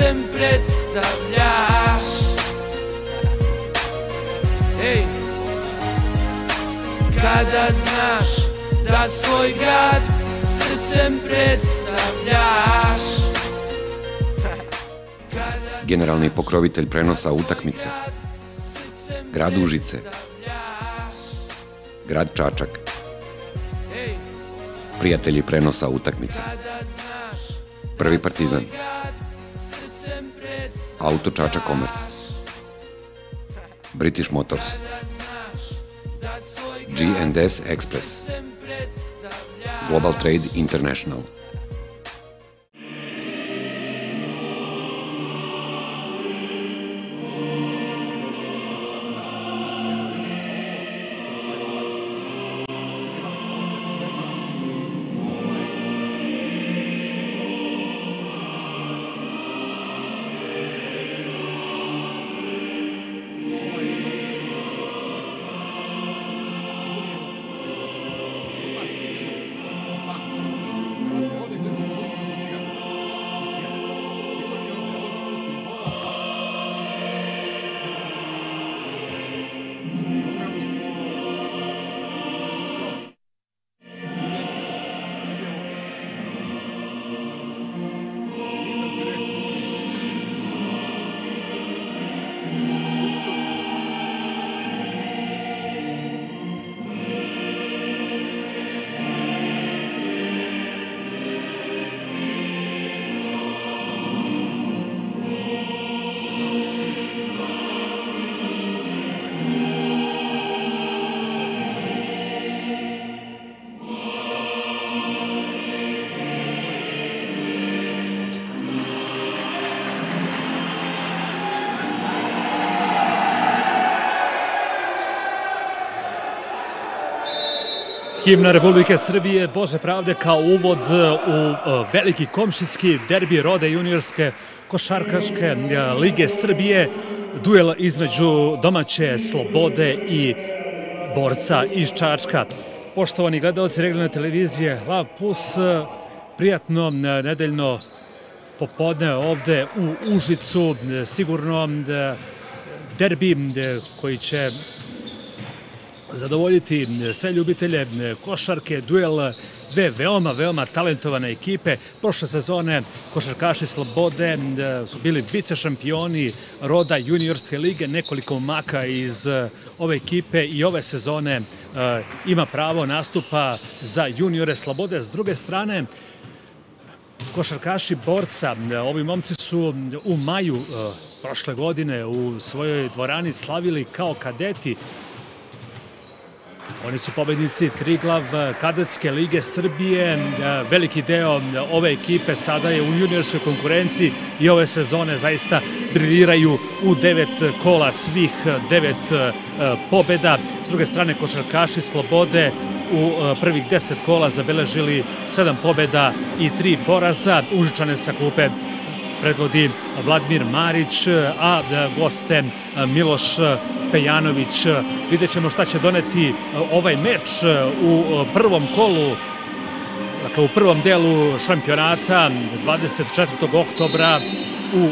srcem predstavljaš Ej, kada znaš da svoj grad srcem predstavljaš Generalni pokrovitelj prenosa utakmice. Grad Užice. Grad Čačak. Prijatelji prenosa utakmice. Prvi partizan. Auto Čačak Komerc. British Motors. G&S Express. Global Trade International. Himna Republike Srbije, Bože pravde, kao uvod u e, veliki komšinski derbi rode juniorske košarkaške e, lige Srbije, duel između domaće Slobode i borca iz Čačka. Poštovani gledalci regionalne televizije Lav Plus, e, prijatno nedeljno popodne ovde u Užicu, sigurno derbi koji će zadovoljiti sve ljubitelje košarke, duel dve veoma, veoma talentovane ekipe. Prošle sezone košarkaši Slobode su bili vice šampioni roda juniorske lige, nekoliko maka iz ove ekipe i ove sezone ima pravo nastupa za juniore Slobode. S druge strane, košarkaši borca, ovi momci su u maju prošle godine u svojoj dvorani slavili kao kadeti Oni su pobednici Triglav Kadetske lige Srbije. Veliki deo ove ekipe sada je u juniorskoj konkurenciji i ove sezone zaista briljiraju u devet kola svih devet pobeda. S druge strane, košarkaši Slobode u prvih deset kola zabeležili sedam pobeda i tri poraza. Užičane sa klupe predvodi Vladimir Marić, a goste Miloš Pejanović. Vidjet ćemo šta će doneti ovaj meč u prvom kolu Dakle, u prvom delu šampionata 24. oktobra u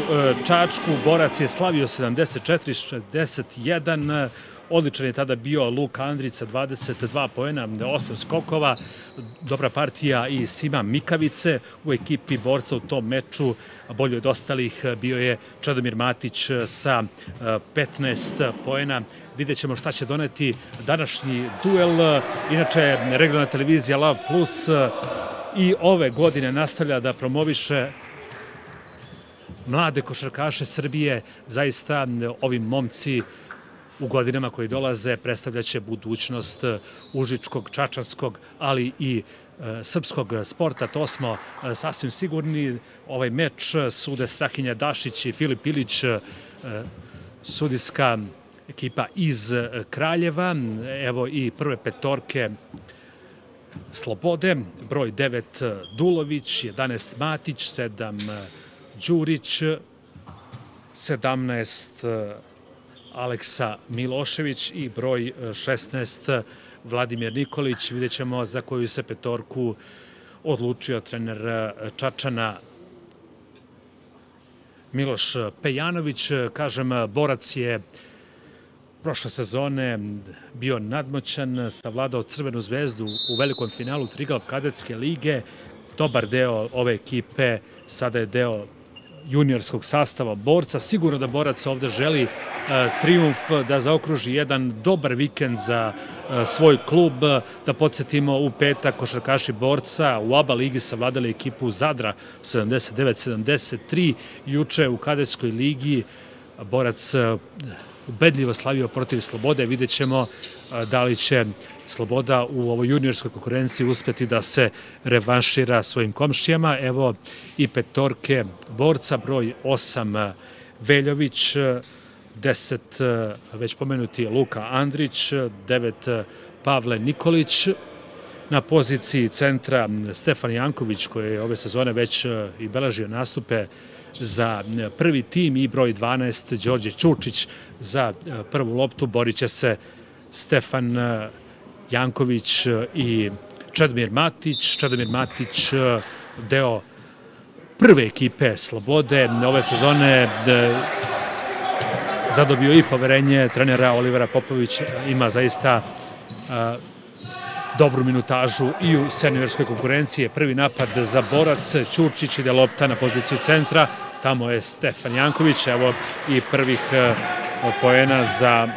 Čačku Borac je slavio 74-61 Odličan je tada bio Luka Andrić 22 poena, 8 skokova. Dobra partija i Sima Mikavice u ekipi borca u tom meču. Bolje od ostalih bio je Čadomir Matić sa 15 poena. Vidjet ćemo šta će doneti današnji duel. Inače, regionalna televizija Lav Plus i ove godine nastavlja da promoviše mlade košarkaše Srbije. Zaista ovi momci u godinama koji dolaze predstavljaće budućnost e, užičkog, čačanskog, ali i e, srpskog sporta, to smo e, sasvim sigurni. Ovaj meč sude Strahinja Dašić i Filip Ilić, sudijska ekipa iz Kraljeva. Evo i prve petorke Slobode, broj 9 Dulović, 11 Matić, 7 Đurić, 17 Aleksa Milošević i broj 16 Vladimir Nikolić. Vidjet ćemo za koju se petorku odlučio trener Čačana Miloš Pejanović. Kažem, borac je prošle sezone bio nadmoćan, savladao Crvenu zvezdu u velikom finalu Triglav kadetske lige. Dobar deo ove ekipe sada je deo juniorskog sastava borca. Sigurno da borac ovde želi e, triumf, da zaokruži jedan dobar vikend za e, svoj klub. Da podsjetimo u petak košarkaši borca u ABA ligi savladali ekipu Zadra 79-73. Juče u Kadetskoj ligi borac e, ubedljivo slavio protiv Slobode. Vidjet ćemo da li će Sloboda u ovoj juniorskoj konkurenciji uspeti da se revanšira svojim komšijama. Evo i petorke borca, broj 8 Veljović, 10 već pomenuti Luka Andrić, 9 Pavle Nikolić, na poziciji centra Stefan Janković koji je ove sezone već i beležio nastupe za prvi tim i broj 12 Đorđe Ćučić za prvu loptu. Borit će se Stefan Janković i Čedomir Matić. Čedomir Matić deo prve ekipe Slobode ove sezone zadobio i poverenje trenera Olivera Popović ima zaista dobru minutažu i u seniorskoj konkurenciji. Prvi napad za borac, Ćurčić ide lopta na poziciju centra, tamo je Stefan Janković, evo i prvih e, poena za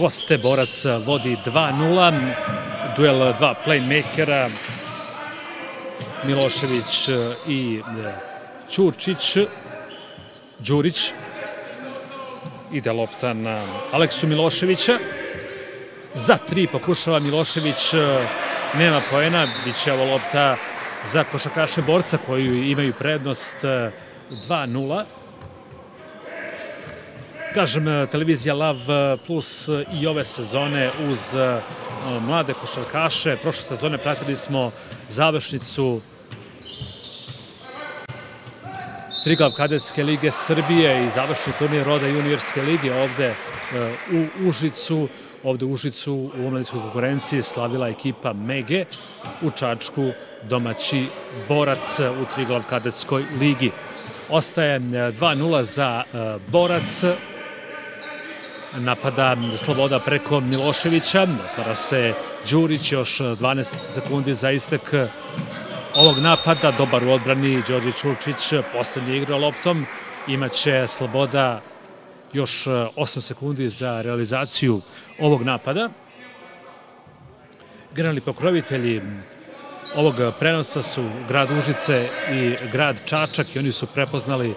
goste. Borac vodi 2-0, duel dva playmakera, Milošević i e, Ćurčić, Đurić, ide lopta na Aleksu Miloševića, za tri pokušava Milošević, e, nema poena, bit će ovo lopta za košakaše borca koju imaju prednost 2-0. E, Kažem, e, televizija Lav Plus i ove sezone uz mlade košarkaše. Prošle sezone pratili smo završnicu Triglav Kadetske lige Srbije i završni turnir Roda juniorske lige ovde u Užicu. Ovde u Užicu u omladinskoj konkurenciji slavila ekipa Mege, u Čačku domaći borac u Triglav kadetskoj ligi. Ostaje 2-0 e, za e, borac. Napada Sloboda preko Miloševića. Otvara se Đurić, još 12 sekundi za istek ovog napada. Dobar u odbrani Đorđe Ćurčić, poslednje igra loptom. Imaće Sloboda još 8 e, sekundi za realizaciju ovog napada. Generalni pokrovitelji ovog prenosa su grad Užice i grad Čačak i oni su prepoznali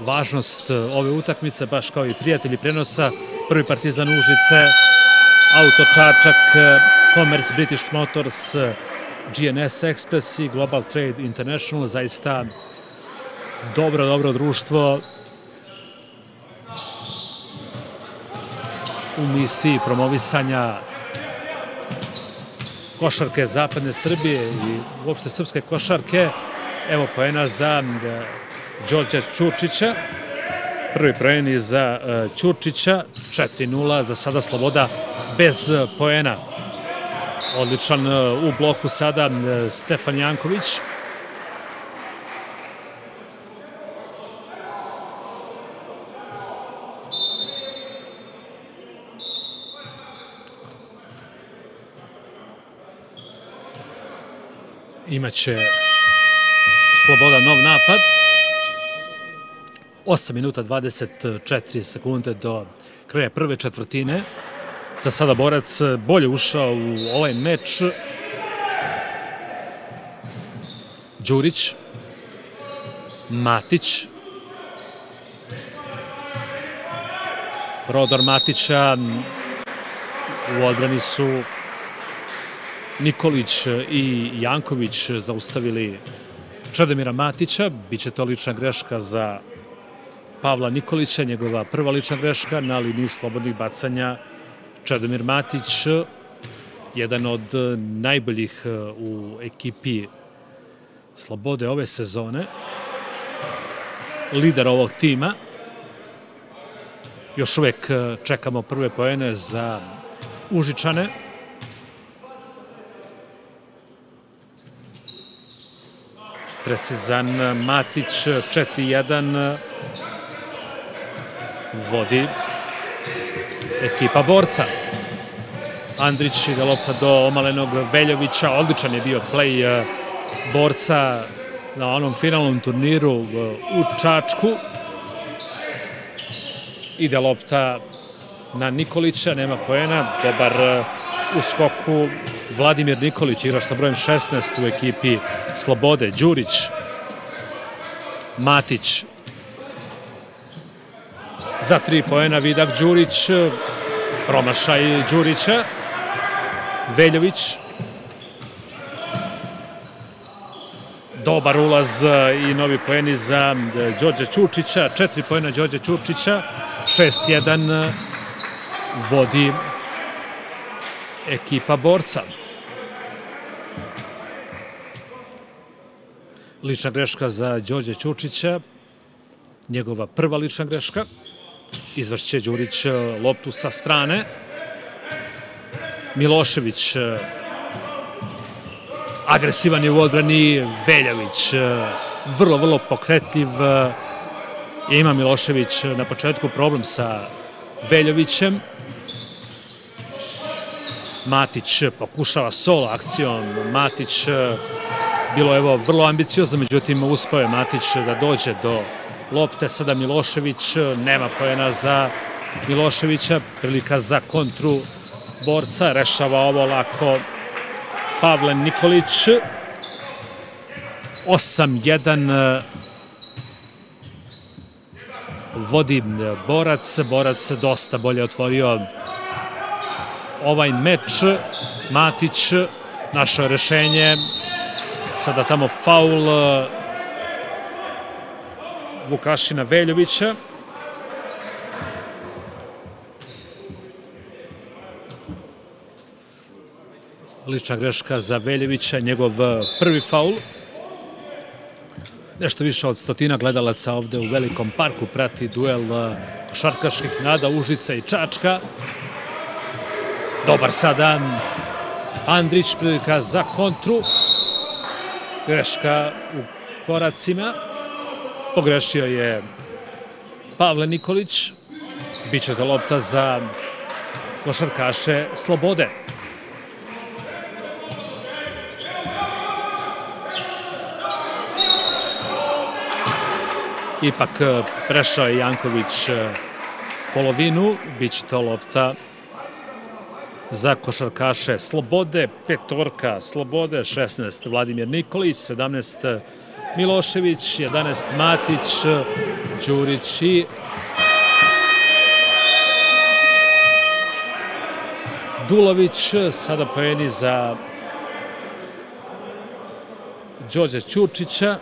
važnost e, ove utakmice, baš kao i prijatelji prenosa. Prvi partizan Užice, Auto Čačak, e, Commerce British Motors, GNS Express i Global Trade International, zaista dobro, dobro društvo u misiji promovisanja košarke zapadne Srbije i uopšte srpske košarke. Evo poena za Đorđa Ćurčića. Prvi poeni za e, Ćurčića, 4-0, za sada Sloboda bez poena. Odličan e, u bloku sada Stefan Janković. Imaće Sloboda nov napad. 8 minuta 24 sekunde do kraja prve četvrtine. Za sada borac bolje ušao u ovaj meč. Đurić, Matić, prodor Matića, u odbrani su Nikolić i Janković zaustavili Čedomira Matića. Biće to lična greška za Pavla Nikolića, njegova prva lična greška na liniji slobodnih bacanja. Čedomir Matić, jedan od najboljih e, u ekipi Slobode ove sezone. Lider ovog tima. Još uvek e, čekamo prve pojene za Užičane. precizan Matić 4-1 vodi ekipa borca. Andrić ide lopta do omalenog Veljovića, odličan je bio play borca na onom finalnom turniru u Čačku. Ide lopta na Nikolića, nema poena, dobar u skoku Vladimir Nikolić, igrač sa brojem 16 u ekipi Slobode, Đurić, Matić, za tri poena Vidak Đurić, promašaj Đurića, Veljović, dobar ulaz i novi poeni za Đorđe Ćurčića, četiri poena Đorđe Ćurčića, 6-1 vodi ekipa borca. Lična greška za Đorđe Ćurčića, njegova prva lična greška. Izvršće Đurić loptu sa strane. Milošević agresivan je u odbrani, Veljović vrlo, vrlo pokretljiv. Ima Milošević na početku problem sa Veljovićem. Matić pokušava solo akcijom. Matić bilo evo vrlo ambiciozno, međutim uspao je Matić da dođe do lopte. Sada Milošević, nema pojena za Miloševića, prilika za kontru borca, rešava ovo lako Pavle Nikolić. 8-1 vodi borac, borac dosta bolje otvorio ovaj meč. Matić našao rešenje, sada tamo faul Vukašina Veljovića. Lična greška za Veljevića, njegov prvi faul. Nešto više od stotina gledalaca ovde u velikom parku prati duel košarkaških nada Užica i Čačka. Dobar sada Andrić prilika za kontru. Greška u koracima. Pogrešio je Pavle Nikolić. Biće to lopta za košarkaše Slobode. Ipak prešao je Janković polovinu. Biće to lopta za košarkaše Slobode, petorka Slobode, 16 Vladimir Nikolić, 17 Milošević, 11 Matić, Đurić i Dulović, sada pojeni za Đorđe Ćurčića.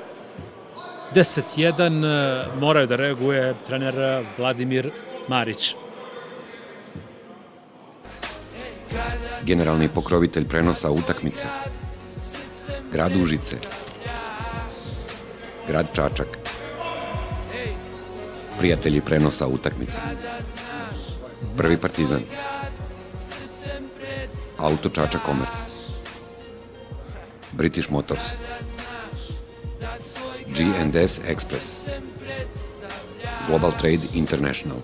10-1 moraju da reaguje trener Vladimir Marić. Generalni pokrovitelj prenosa utakmice. Grad Užice. Grad Čačak. Prijatelji prenosa utakmice. Prvi partizan. Auto Čačak Komerc. British Motors. G&S Express. Global Trade International.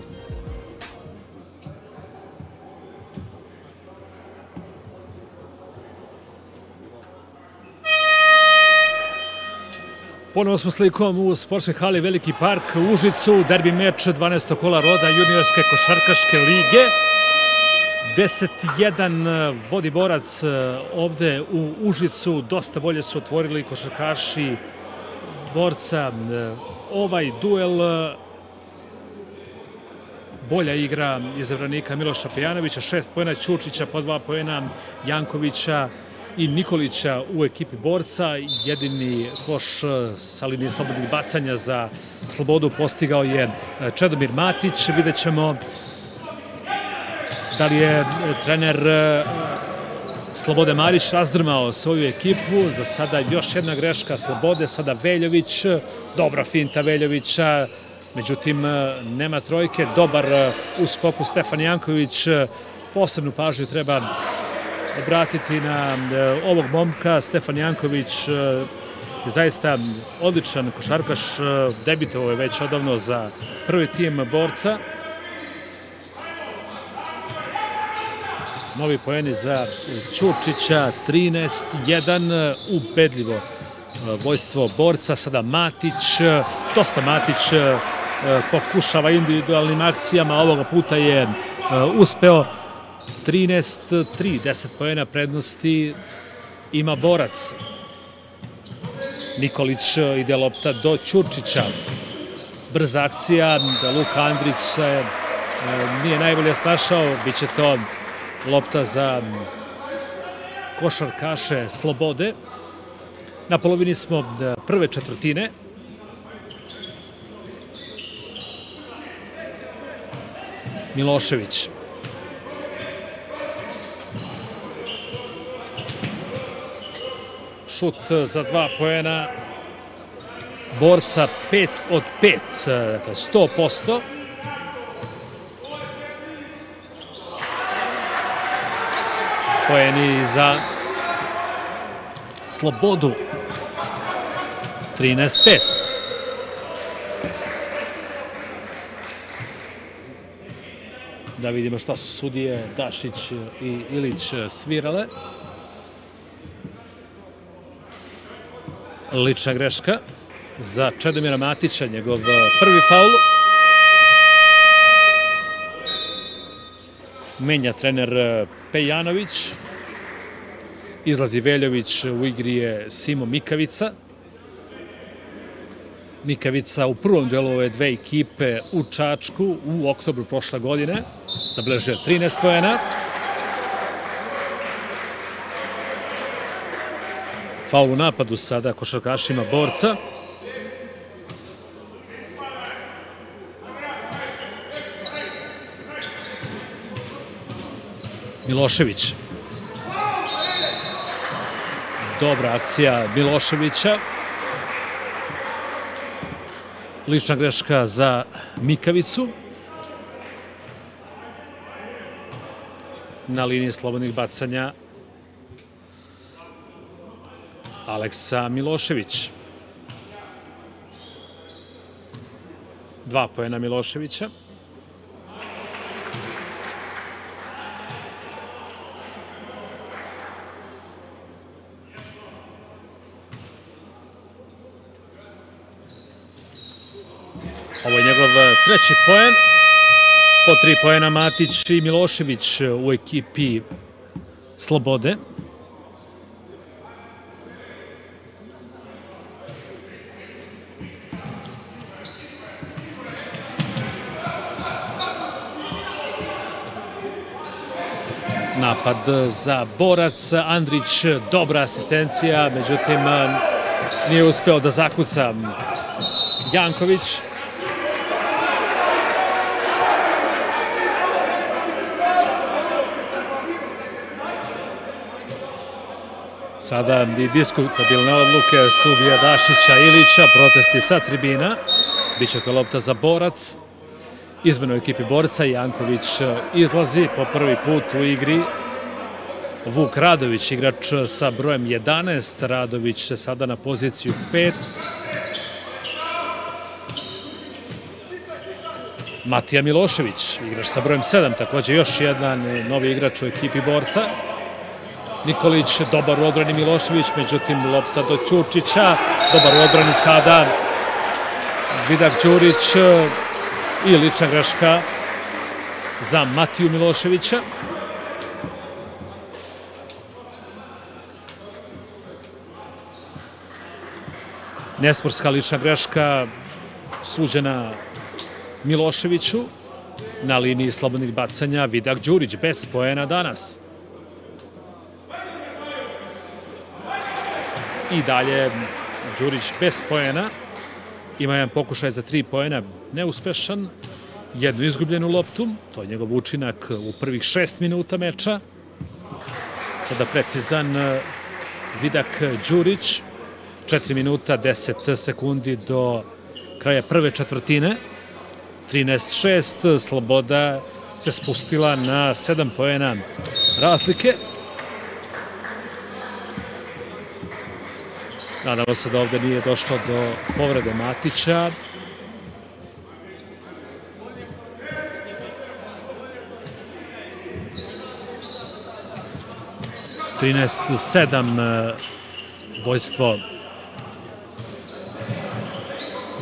Ponovo smo slikom u sportskoj hali Veliki park u Užicu, derbi meč 12. kola roda juniorske košarkaške lige. 10-1 vodi borac ovde u Užicu, dosta bolje su otvorili košarkaši borca. Ovaj duel bolja igra izabranika Miloša Pejanovića, šest pojena Ćurčića, po dva pojena Jankovića, i Nikolića u ekipi borca. Jedini koš sa linije slobodnih bacanja za slobodu postigao je Čedomir Matić. Vidjet ćemo da li je trener Slobode Marić razdrmao svoju ekipu. Za sada još jedna greška Slobode, sada Veljović. Dobra finta Veljovića, međutim nema trojke. Dobar u skoku Stefan Janković. Posebnu pažnju treba obratiti na ovog momka. Stefan Janković je zaista odličan košarkaš, debitovao je već odavno za prvi tim borca. Novi poeni za Ćurčića, 13-1, ubedljivo vojstvo borca, sada Matić, dosta Matić pokušava individualnim akcijama, ovoga puta je uspeo 13-3, 10 pojena prednosti ima borac. Nikolić ide lopta do Ćurčića. Brza akcija, da Luka Andrić se nije najbolje snašao, bit će to lopta za košarkaše Slobode. Na polovini smo prve četvrtine. Milošević. Šut za dva pojena. Borca 5 od 5, dakle 100%. Pojeni za Slobodu. 13-5. Da vidimo šta su sudije Dašić i Ilić svirale. Lična greška za Čedomira Matića, njegov prvi faul. Menja trener Pejanović. Izlazi Veljović, u igri je Simo Mikavica. Mikavica u prvom delu ove dve ekipe u Čačku u oktobru prošle godine. Zabeležio 13 pojena. Faul u napadu sada košarkašima borca. Milošević. Dobra akcija Miloševića. Lična greška za Mikavicu. Na liniji slobodnih bacanja Aleksa Milošević. Dva pojena Miloševića. Ovo je njegov treći poen. Po tri poena Matić i Milošević u ekipi Slobode. Napad za borac, Andrić, dobra asistencija, međutim nije uspeo da zakuca Janković. Sada i diskutabilne odluke sudija Dašića Ilića, protesti sa tribina. Biće to lopta za borac. Izmenu ekipi borca Janković izlazi po prvi put u igri. Vuk Radović, igrač sa brojem 11. Radović se sada na poziciju 5. Matija Milošević, igrač sa brojem 7, takođe još jedan novi igrač u ekipi borca. Nikolić, dobar u odbrani Milošević, međutim lopta do Ćurčića, dobar u odbrani sada Vidak Đurić i lična greška za Matiju Miloševića. Nesporska lična greška suđena Miloševiću na liniji slobodnih bacanja Vidak Đurić bez pojena danas. I dalje Đurić bez pojena. Ima jedan pokušaj za tri pojena, neuspešan. Jednu izgubljenu loptu, to je njegov učinak u prvih šest minuta meča. Sada precizan Vidak Đurić. 4 minuta 10 sekundi do kraja prve četvrtine. 13-6, Sloboda se spustila na 7 pojena razlike. Nadamo se da ovde nije došlo do povrede Matića. 13-7 e, vojstvo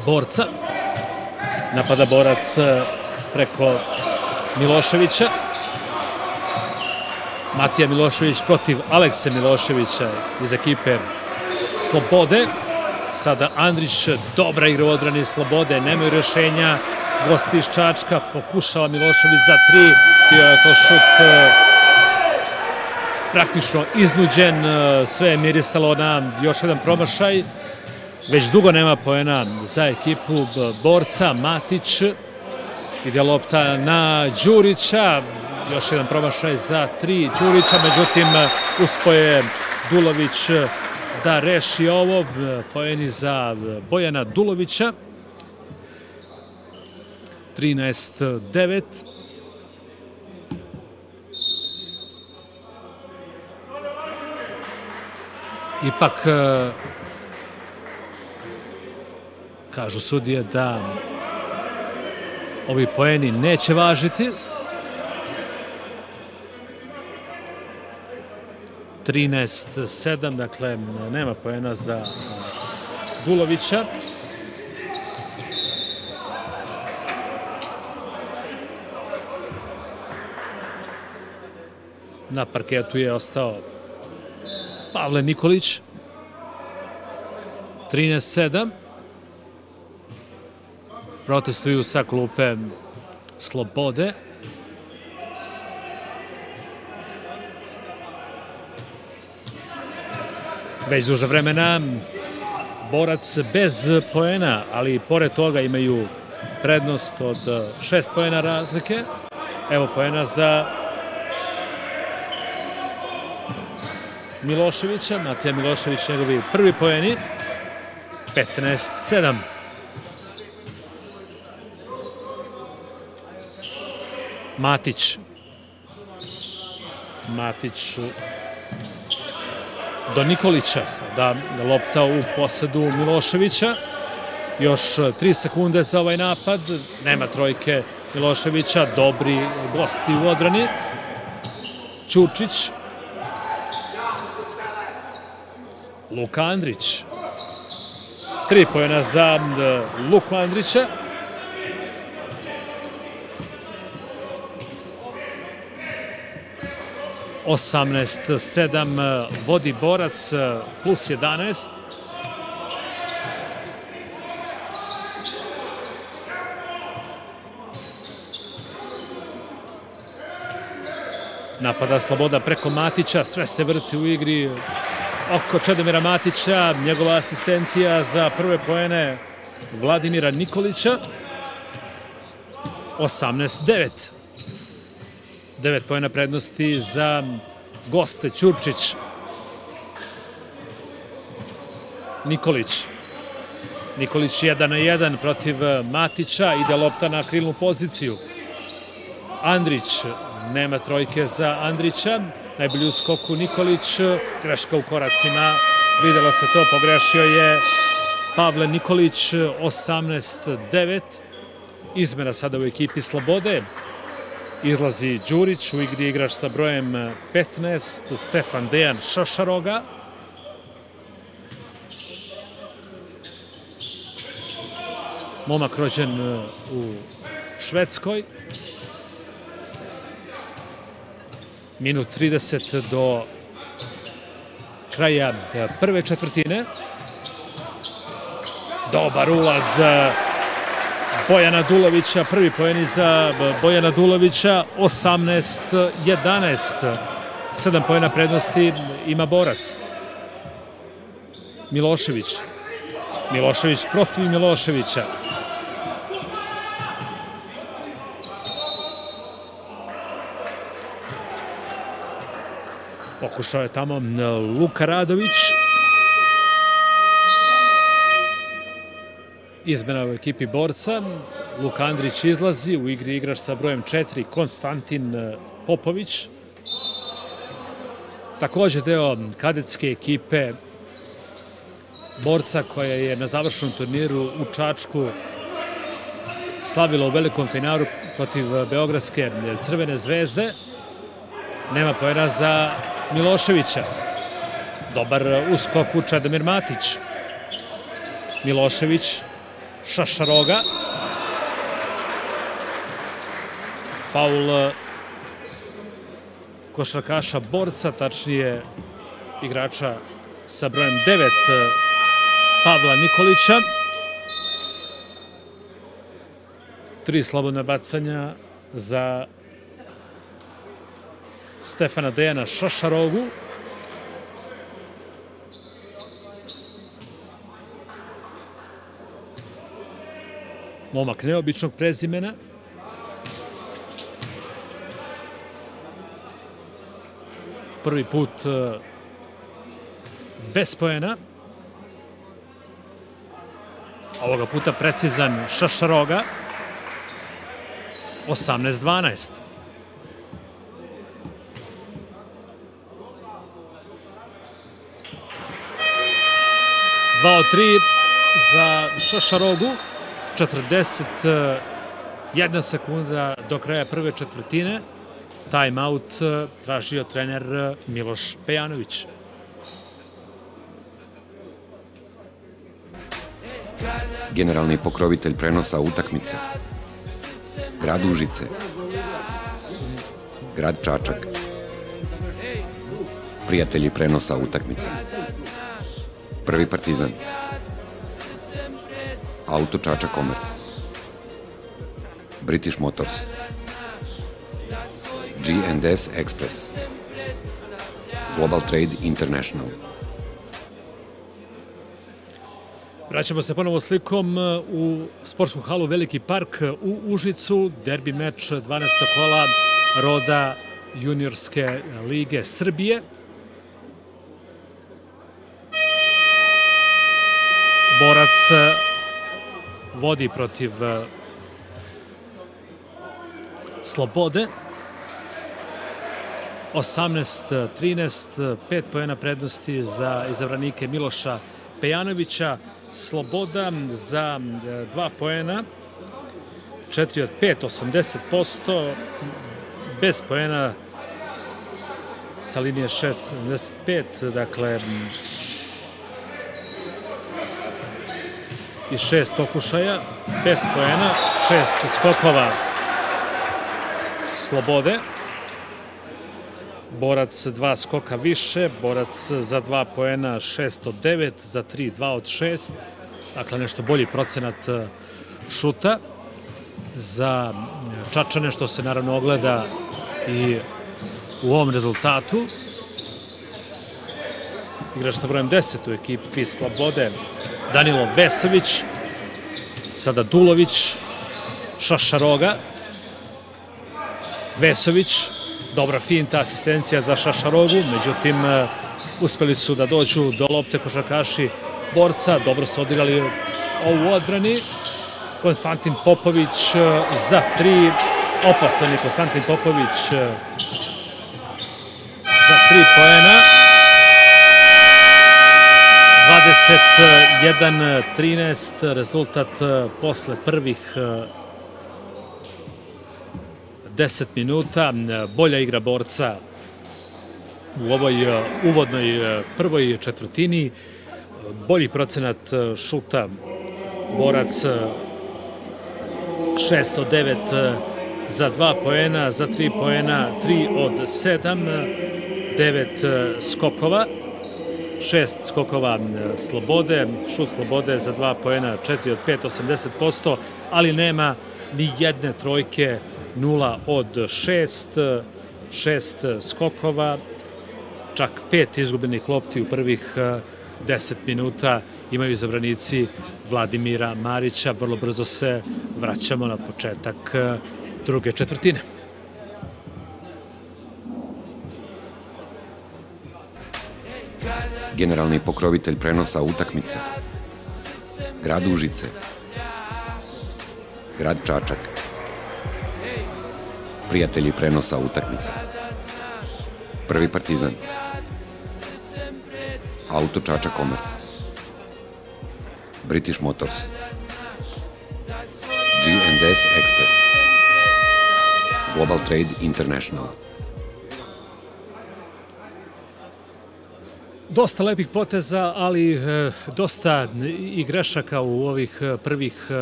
borca. Napada borac e, preko Miloševića. Matija Milošević protiv Alekse Miloševića iz ekipe Slobode. Sada Andrić, dobra igra u odbrani Slobode, nemaju rešenja. Gosti iz Čačka, pokušava Milošević za tri. Bio je to šut e, praktično iznuđen, e, sve je mirisalo na još jedan promašaj. Već dugo nema poena za ekipu borca, Matić. Ide lopta na Đurića, još jedan promašaj za tri Đurića, međutim uspoje Dulović da reši ovo, poeni za Bojana Dulovića. 13-9. Ipak, e, kažu sudije da ovi poeni neće važiti. 13-7, dakle, nema poena za Dulovića. Na parketu je ostao Pavle Nikolić. 13-7. Protestuju sa klupe Slobode. Već duže vremena borac bez poena, ali pored toga imaju prednost od šest poena razlike. Evo poena za Miloševića, Matija Milošević, njegovi prvi pojeni, 15-7. Matić. Matić do Nikolića, da lopta u posadu Miloševića. Još tri sekunde za ovaj napad, nema trojke Miloševića, dobri gosti u odbrani. Ćučić, Luka Andrić. Tri pojena za Luku Andrića. Osamnest, sedam vodi borac, plus 11. Napada Sloboda preko Matića, sve se vrti u igri, oko Čedomira Matića, njegova asistencija za prve poene Vladimira Nikolića. 18-9. 9 pojena prednosti za goste Ćurčić. Nikolić. Nikolić 1 na 1 protiv Matića, ide lopta na krilnu poziciju. Andrić, nema trojke za Andrića najbolji u skoku Nikolić, greška u koracima, videlo se to, pogrešio je Pavle Nikolić, 18-9, izmena sada u ekipi Slobode, izlazi Đurić, u igri igrač sa brojem 15, Stefan Dejan Šašaroga, momak rođen u Švedskoj, minut 30 do kraja e, prve četvrtine. Dobar ulaz Bojana Dulovića, prvi pojeni za Bojana Dulovića, 18-11. Sedam pojena prednosti ima borac. Milošević. Milošević protiv Miloševića. Pokušao je tamo Luka Radović. Izmena u ekipi borca. Luka Andrić izlazi, u igri igrač sa brojem 4, Konstantin e, Popović. Takođe deo kadetske ekipe borca koja je na završenom turniru u Čačku slavila u velikom finalu protiv Beogradske crvene zvezde. Nema pojena za Miloševića. Dobar uskok u Čedomir Matić. Milošević, Šašaroga. Faul košarkaša borca, tačnije igrača sa brojem 9 Pavla Nikolića. Tri slobodne bacanja za Stefana Dejana Šašarogu. Momak neobičnog prezimena. Prvi put e, bez pojena. Ovoga puta precizan Šašaroga. 18-12. Dva od tri za Šašarogu. 41 sekunda do kraja prve četvrtine. Time out tražio trener Miloš Pejanović. Generalni pokrovitelj prenosa utakmice. Grad Užice. Grad Čačak. Prijatelji prenosa utakmice. Prvi partizan. Auto Čačak Komerc. British Motors. G&S Express. Global Trade International. Vraćamo se ponovo slikom u sportsku halu Veliki park u Užicu, derbi meč 12. kola roda juniorske lige Srbije. Borac vodi protiv Slobode. 18-13, 5 pojena prednosti za izabranike Miloša Pejanovića. Sloboda za dva poena, 4 od 5, 80%, bez poena sa linije 6, 75, dakle i šest pokušaja, bez poena, šest skokova slobode. Borac dva skoka više, borac za dva poena 6 od 9, za 3 2 od 6, dakle nešto bolji procenat e, šuta za Čačane, što se naravno ogleda i u ovom rezultatu. Igrač sa brojem 10 u ekipi Slobode, Danilo Vesović, sada Dulović, Šašaroga, Vesović, dobra finta, asistencija za Šašarogu, međutim e, uspeli su da dođu do lopte košarkaši borca, dobro su odigrali ovu odbrani. Konstantin Popović e, za tri, opasani Konstantin Popović e, za tri poena. 21-13 rezultat posle prvih 10 minuta. Bolja igra borca u ovoj uvodnoj prvoj četvrtini. Bolji procenat šuta borac 609 za 2 poena, za 3 poena 3 od 7, 9 skokova, 6 skokova slobode, šut slobode za 2 poena 4 od 5, 80%, ali nema ni jedne trojke 0 od 6, 6 skokova, čak pet izgubenih lopti u prvih 10 minuta imaju zabranici Vladimira Marića. Vrlo brzo se vraćamo na početak druge četvrtine. Generalni pokrovitelj prenosa utakmice. Grad Užice. Grad Čačak prijatelji prenosa utakmice. Prvi partizan. Auto Čača Komerc. British Motors, G&S Express, Global Trade International. Dosta lepih poteza, ali e, dosta i grešaka u ovih e, prvih e,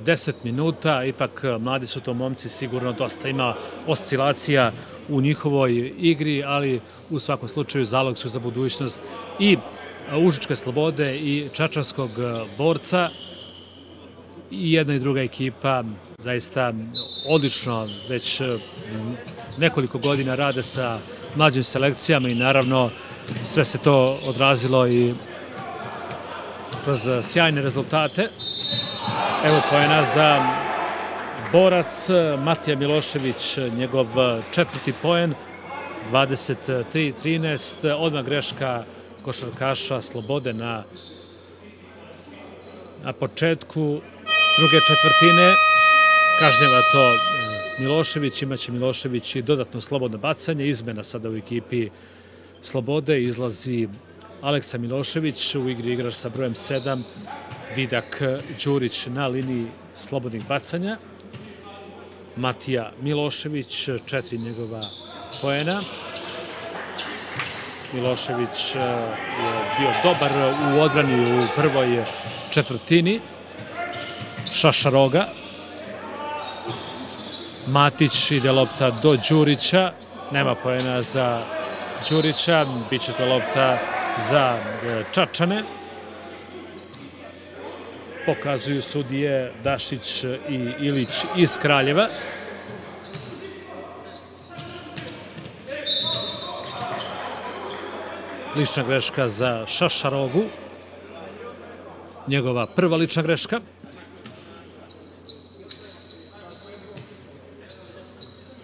10 minuta, ipak mladi su to momci, sigurno dosta ima oscilacija u njihovoj igri, ali u svakom slučaju zalog su za budućnost i Užičke slobode i Čačanskog borca. I jedna i druga ekipa zaista odlično već nekoliko godina rade sa mlađim selekcijama i naravno sve se to odrazilo i kroz sjajne rezultate. Evo pojena za borac Matija Milošević, njegov četvrti poen, 23-13, odmah greška košarkaša Slobode na, početku druge četvrtine. Kažnjava to e, Milošević, imaće Milošević i dodatno slobodno bacanje, izmena sada u ekipi Slobode, izlazi Aleksa Milošević, u igri igrač sa brojem 7, Vidak Đurić na liniji slobodnih bacanja. Matija Milošević, četiri njegova poena. Milošević eh, je bio dobar u odbrani u prvoj četvrtini. Šašaroga. Matić ide lopta do Đurića. Nema poena za Đurića. Biće to lopta za eh, Čačane pokazuju sudije Dašić i Ilić iz Kraljeva. Lična greška za Šašarogu. Njegova prva lična greška.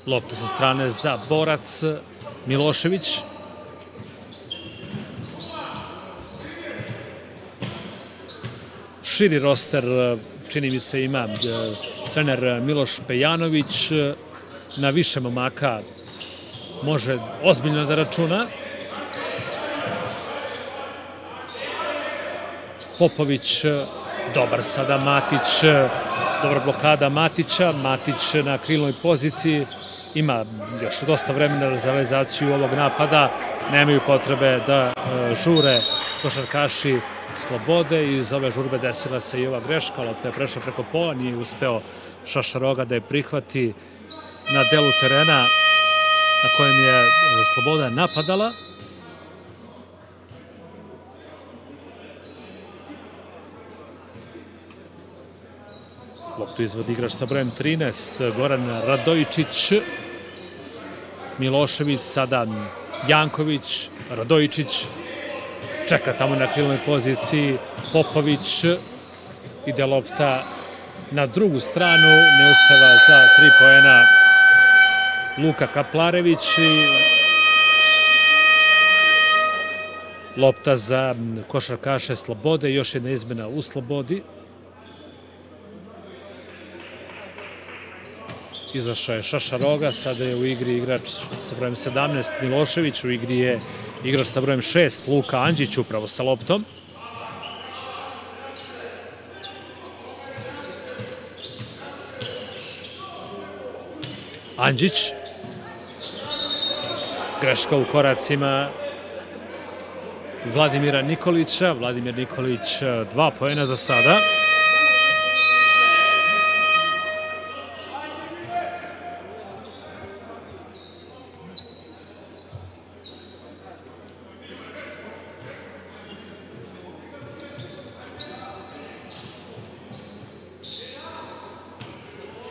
Lopta sa strane za borac Milošević. širi roster, čini mi se ima e, trener Miloš Pejanović, na više momaka može ozbiljno da računa. Popović, dobar sada Matić, dobra blokada Matića, Matić na krilnoj poziciji, ima još dosta vremena za realizaciju ovog napada, nemaju potrebe da žure košarkaši slobode. I iz ove žurbe desila se i ova greška, lopta je prešla preko pola, nije uspeo Šašaroga da je prihvati na delu terena na kojem je e, Sloboda napadala. Loptu izvodi igrač sa brojem 13, Goran Radojičić, Milošević, sada Janković, Radojičić, čeka tamo na krilnoj poziciji Popović ide lopta na drugu stranu, ne uspeva za tri poena Luka Kaplarević lopta za košarkaše Slobode, još jedna izmena u Slobodi. Izašao je Šašaroga, sada je u igri igrač sa brojem 17 Milošević, u igri je igrač sa brojem 6 Luka Andžić upravo sa loptom. Andžić. Greška u koracima Vladimira Nikolića. Vladimir Nikolić dva pojena za sada.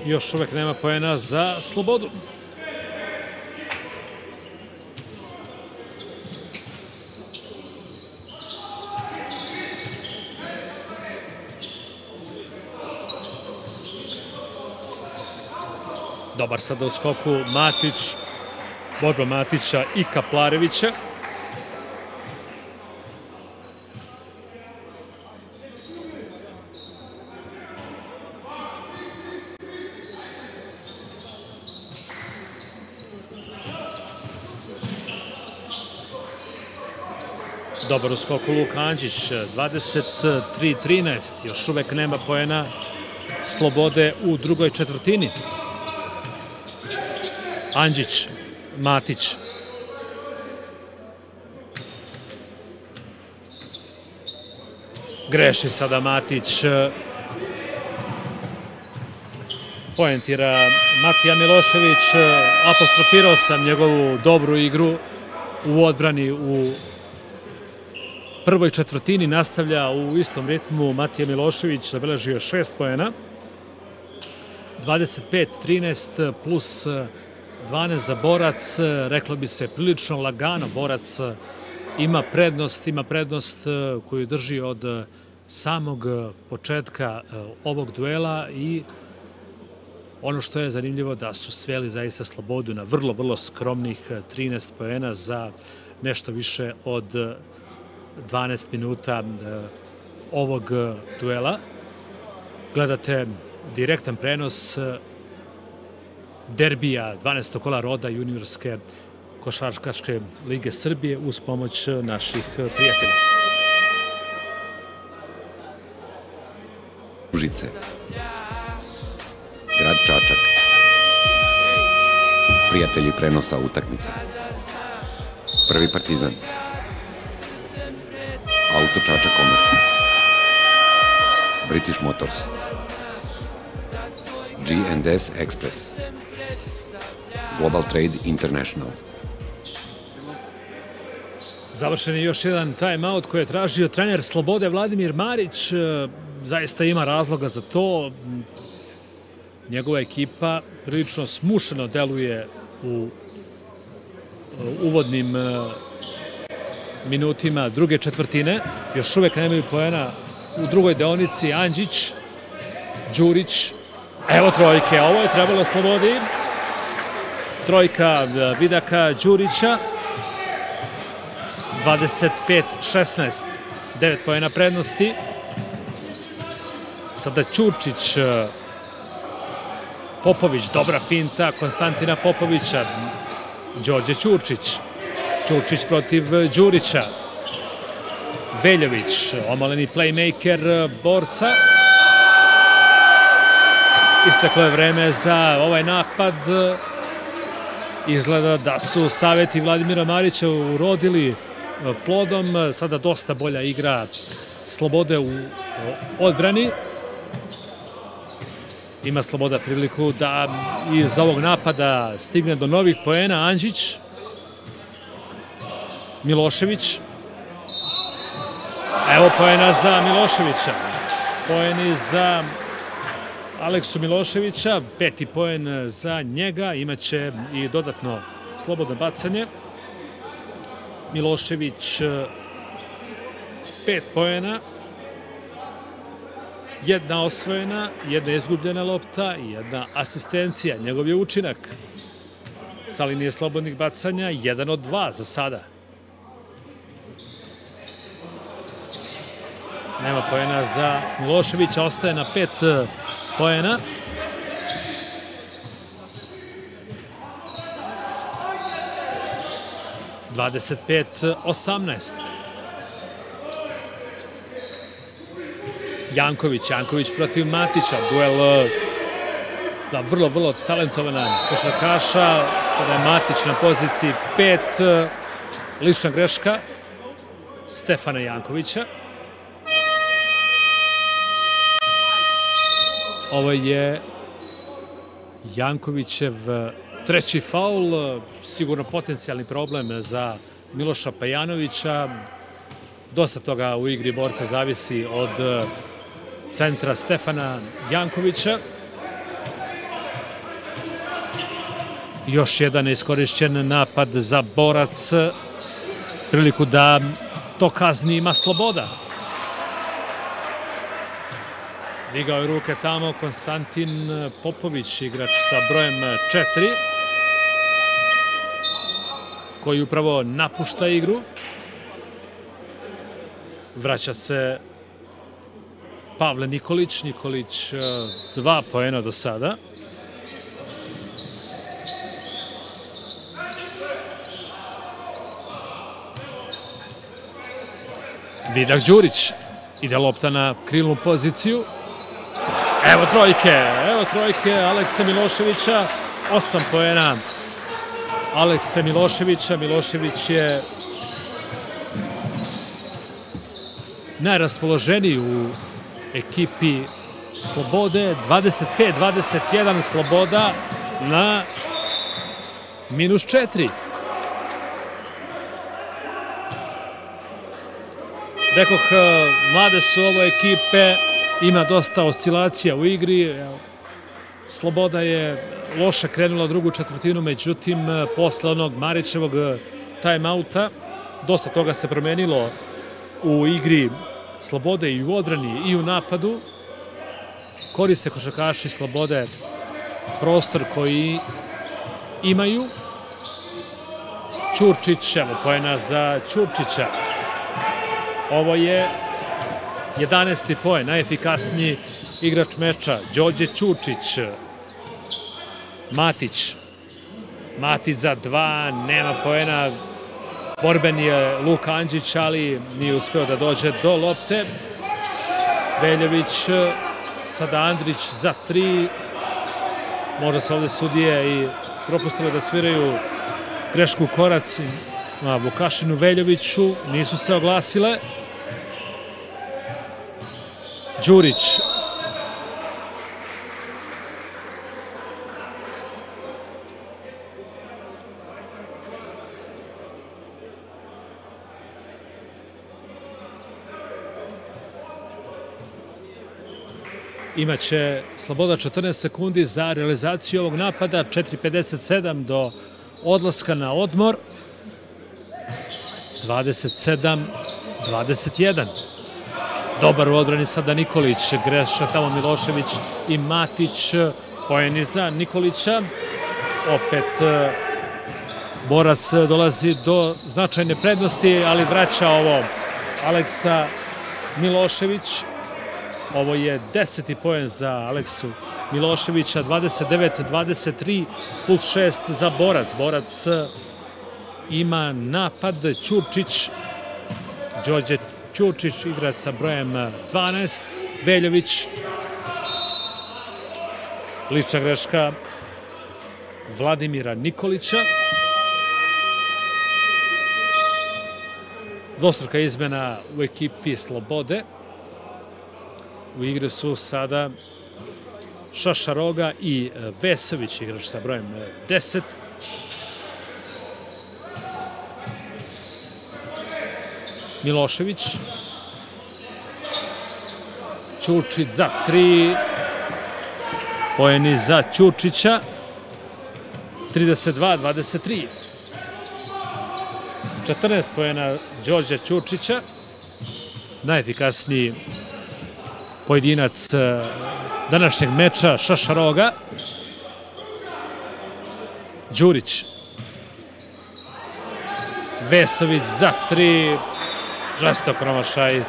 Još uvek nema poena za Slobodu. Dobar sada u skoku Matić, borba Matića i Kaplarevića. Dobar u skoku Luka Anđić, 23-13, još uvek nema poena slobode u drugoj četvrtini. Anđić, Matić. Greši sada Matić. Poentira Matija Milošević. Apostrofirao sam njegovu dobru igru u odbrani u prvoj četvrtini. Nastavlja u istom ritmu Matija Milošević, zabeležio šest poena. 25-13 plus 12 za borac, reklo bi se prilično lagano, borac ima prednost, ima prednost koju drži od samog početka ovog duela i ono što je zanimljivo da su sveli zaista slobodu na vrlo, vrlo skromnih 13 poena za nešto više od 12 minuta ovog duela. Gledate direktan prenos derbija 12. kola roda juniorske košarkaške lige Srbije uz pomoć naših prijatelja. Užice. Grad Čačak. Prijatelji prenosa utakmice. Prvi partizan. Auto Čačak Komerc. British Motors. G&S Express. Global Trade International. Završen je još jedan time-out koji je tražio trener Slobode Vladimir Marić. Zaista ima razloga za to. Njegova ekipa prilično smušeno deluje u uvodnim minutima druge četvrtine. Još uvek nemaju poena u drugoj deonici Anđić, Đurić, Evo trojke, ovo je trebalo slobodi. Trojka Vidaka Đurića. 25-16. 9 pojena prednosti. Sada Ćurčić, Popović, dobra finta Konstantina Popovića. Đorđe Ćurčić. Ćurčić protiv Đurića. Veljović, omaleni playmaker borca. Isteklo je vreme za ovaj napad. Izgleda da su saveti Vladimira Marića urodili plodom. Sada dosta bolja igra Slobode u odbrani. Ima Sloboda priliku da iz ovog napada stigne do novih poena. Anđić, Milošević. Evo poena za Miloševića. Poeni za Aleksu Miloševića, peti poen za njega, imaće i dodatno slobodno bacanje. Milošević pet poena, jedna osvojena, jedna izgubljena lopta i jedna asistencija. Njegov je učinak sa linije slobodnih bacanja, jedan od dva za sada. Nema pojena za Miloševića, ostaje na pet poena. Dvadeset pet, osamnaest. Janković, Janković protiv Matića, duel da, vrlo, vrlo talentovana košarkaša, sada je Matić na poziciji pet, lična greška Stefana Jankovića. Ovo je Jankovićev treći faul, sigurno potencijalni problem za Miloša Pajanovića. Dosta toga u igri borca zavisi od centra Stefana Jankovića. Još jedan iskorišćen napad za borac. Priliku da to kazni ima sloboda. Digao je ruke tamo Konstantin Popović, igrač sa brojem 4, koji upravo napušta igru. Vraća se Pavle Nikolić, Nikolić dva poena do sada. Vidak Đurić. Ide lopta na krilnu poziciju. Evo trojke, evo trojke Aleksa Miloševića. Osam poena Aleksa Miloševića. Milošević je najraspoloženiji u ekipi Slobode. 25-21 Sloboda na minus 4. Rekoh, mlade su ovo ekipe, ima dosta oscilacija u igri. Sloboda je loše krenula drugu četvrtinu, međutim, posle onog Marićevog time-outa, dosta toga se promenilo u igri Slobode i u odbrani i u napadu. Koriste košakaši Slobode prostor koji imaju. Ćurčić, evo pojena za Ćurčića. Ovo je 11. poen, najefikasniji igrač meča, Đorđe Ćurčić. Matić. Matić za dva, nema poena. Borben je Luka Andžić, ali nije uspeo da dođe do lopte. Veljević, sada Andrić za tri. Možda se ovde sudije i propustile da sviraju grešku koraci na Vukašinu Veljoviću, nisu se oglasile. Đurić. Imaće Sloboda 14 sekundi za realizaciju ovog napada, 4.57 do odlaska na odmor. 27, 21. Dobar u odbrani sada Nikolić, greša tamo Milošević i Matić, pojeni za Nikolića. Opet e, Borac dolazi do značajne prednosti, ali vraća ovo Aleksa Milošević. Ovo je deseti poen za Aleksu Miloševića, 29-23 plus 6 za Borac. Borac ima napad Ćurčić, Đorđe Ćurčić igra sa brojem 12, Veljović, lična greška Vladimira Nikolića. Dvostruka izmena u ekipi Slobode. U igre su sada Šašaroga i Vesović, igrač sa brojem 10. Milošević. Ćurčić za tri. Pojeni za Ćurčića. 32-23. 14 pojena Đorđa Ćurčića. Najefikasniji pojedinac e, današnjeg meča Šašaroga. Đurić. Vesović za tri žestok promašaj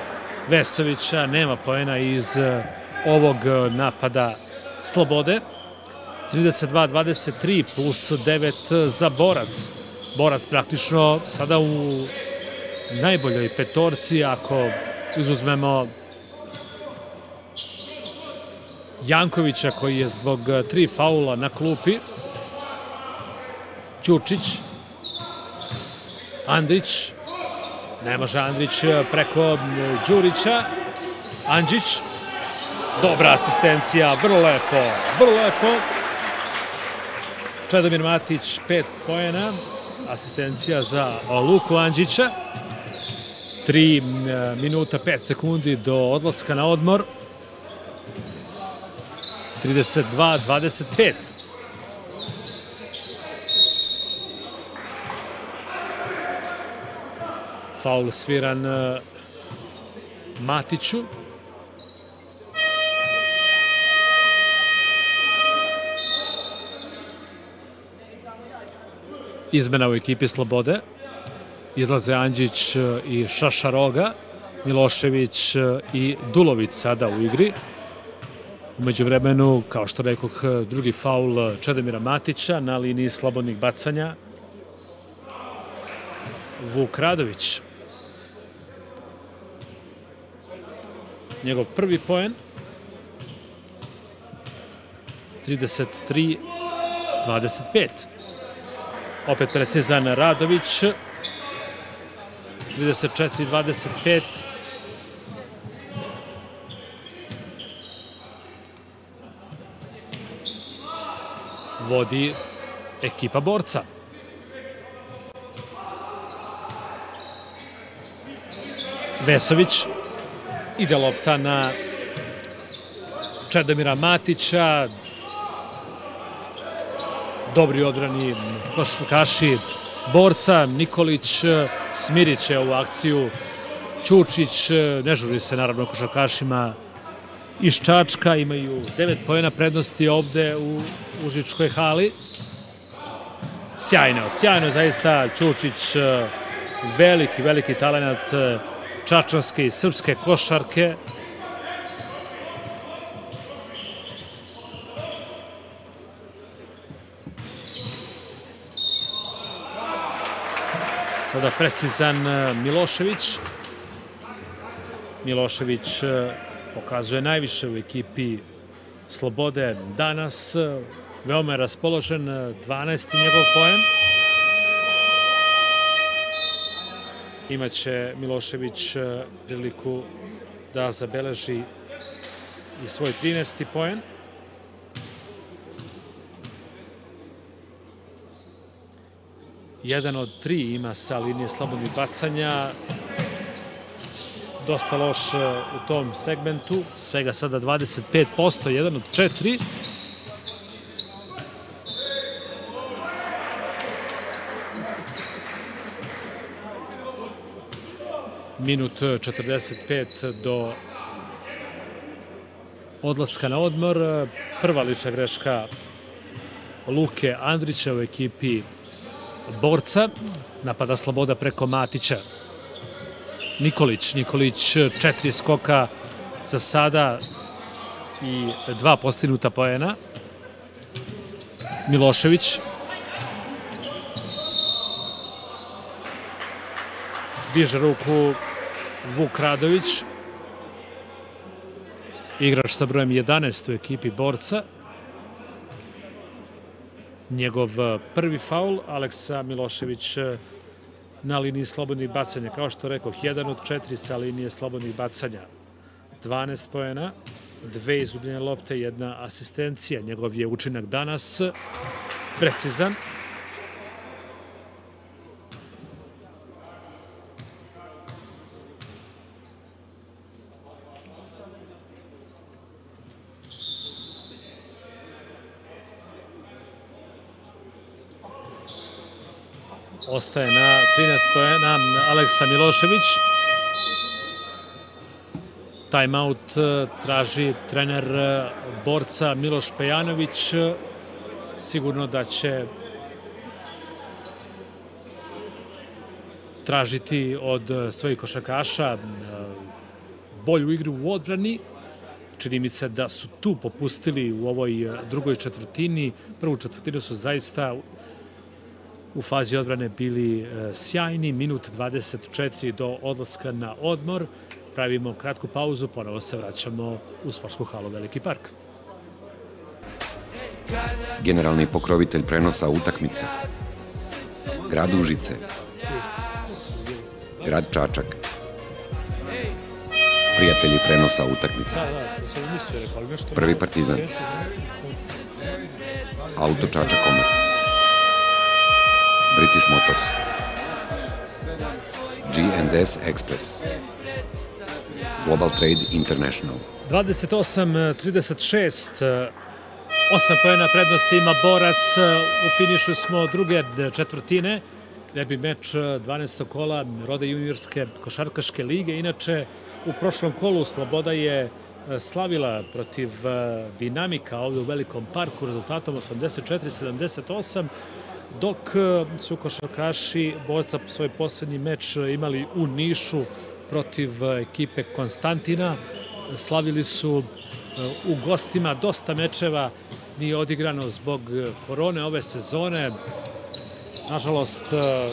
Vesovića, nema poena iz e, ovog e, napada Slobode. 32-23 plus 9 za Borac. Borac praktično sada u najboljoj petorci ako izuzmemo Jankovića koji je zbog e, tri faula na klupi. Ćučić, Andrić, Ne može Andrić e, preko Đurića. Andžić. Dobra asistencija, vrlo lepo, vrlo lepo. Čedomir Matić, pet pojena. Asistencija za Luku Andžića. 3 minuta 5 sekundi do odlaska na odmor. 32-25. Faul sviran e, Matiću. Izmena u ekipi Slobode. Izlaze Andžić e, i Šašaroga. Milošević e, i Dulović sada u igri. Umeđu vremenu, kao što rekoh, drugi faul Čedomira Matića na liniji slobodnih bacanja. Vuk Radović njegov prvi poen. 33 25. Opet precizan Radović. 34 25. Vodi ekipa borca. Vesović ide lopta na Čedomira Matića, dobri odbrani košarkaši borca, Nikolić smirit će ovu akciju, Ćučić, ne žuri se naravno košarkašima iz Čačka, imaju devet pojena prednosti ovde u Užičkoj hali. Sjajno, sjajno zaista Ćučić, veliki, veliki talent čačanske i srpske košarke. Sada precizan e, Milošević. Milošević e, pokazuje najviše u ekipi Slobode danas. E, veoma je raspoložen, 12. njegov poen. Imaće Milošević priliku da zabeleži i svoj 13. poen. Jedan od tri ima sa linije slobodnih bacanja. Dosta loš e, u tom segmentu. Svega sada 25%, jedan od četiri. Minut 45 do odlaska na odmor. Prva lična greška Luke Andrića u ekipi borca. Napada Sloboda preko Matića. Nikolić, Nikolić četiri skoka za sada i dva postignuta poena. Milošević. Diže ruku Vuk Radović. Igrač sa brojem 11 u ekipi borca njegov e, prvi faul, Aleksa Milošević e, na liniji slobodnih bacanja. Kao što rekao, jedan od četiri sa linije slobodnih bacanja. 12 pojena, dve izgubljene lopte, jedna asistencija. Njegov je učinak danas precizan. Ostaje na 13 pojena Aleksa Milošević. Timeout e, traži trener e, borca Miloš Pejanović. Sigurno da će tražiti od svojih košakaša e, bolju igru u odbrani. Čini mi se da su tu popustili u ovoj drugoj četvrtini. Prvu četvrtinu su zaista u fazi odbrane bili e, sjajni, minut 24 do odlaska na odmor. Pravimo kratku pauzu, ponovo se vraćamo u sportsku halu Veliki park. Generalni pokrovitelj prenosa utakmice. Grad Užice. Grad Čačak. Prijatelji prenosa utakmice. Prvi partizan. Auto Čačak Komerc. British Motors, G&S Express, Global Trade International. 28-36, 8 pojena prednosti ima borac, u finišu smo druge četvrtine, derbi meč 12. kola Rode juniorske košarkaške lige. Inače, u prošlom kolu Sloboda je slavila protiv Dinamika ovde u Velikom parku rezultatom 84-78 dok e, su košarkaši Bojca svoj poslednji meč imali u Nišu protiv e, ekipe Konstantina. Slavili su u gostima dosta mečeva nije odigrano zbog korone ove sezone. Nažalost,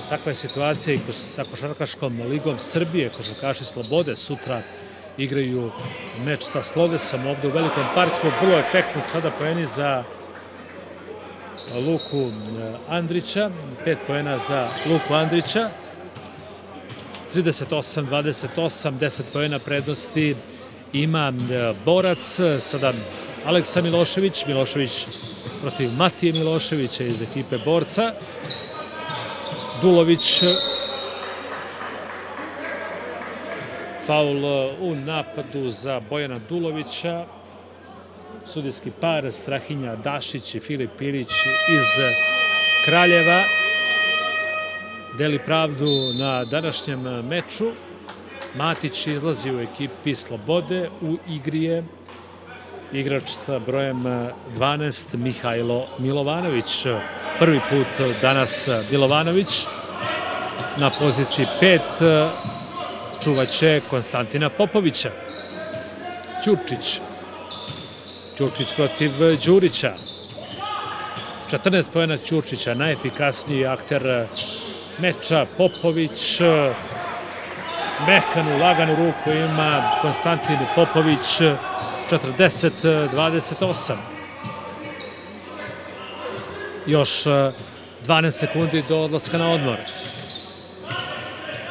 takva je situacija i sa Košarkaškom ligom Srbije. Košarkaši Slobode sutra igraju meč sa Slovesom ovde u Velikom parku. Vrlo efektno sada poeni za Luku Andrića, pet poena za Luku Andrića. 38-28, 10 poena prednosti ima borac, sada Aleksa Milošević, Milošević protiv Matije Miloševića iz ekipe borca. Dulović faul u napadu za Bojana Dulovića. Sudijski par Strahinja Dašić i Filip Ilić iz Kraljeva deli pravdu na današnjem meču. Matić izlazi u ekipi Slobode, u igri je igrač sa brojem 12 Mihajlo Milovanović. Prvi put danas Milovanović na poziciji 5 čuvaće Konstantina Popovića. Ćurčić. Ćurčić protiv Đurića. 14 pojena Ćurčića, najefikasniji akter meča. Popović mekanu, laganu ruku ima Konstantin Popović 40-28. Još 12 sekundi do odlaska na odmor.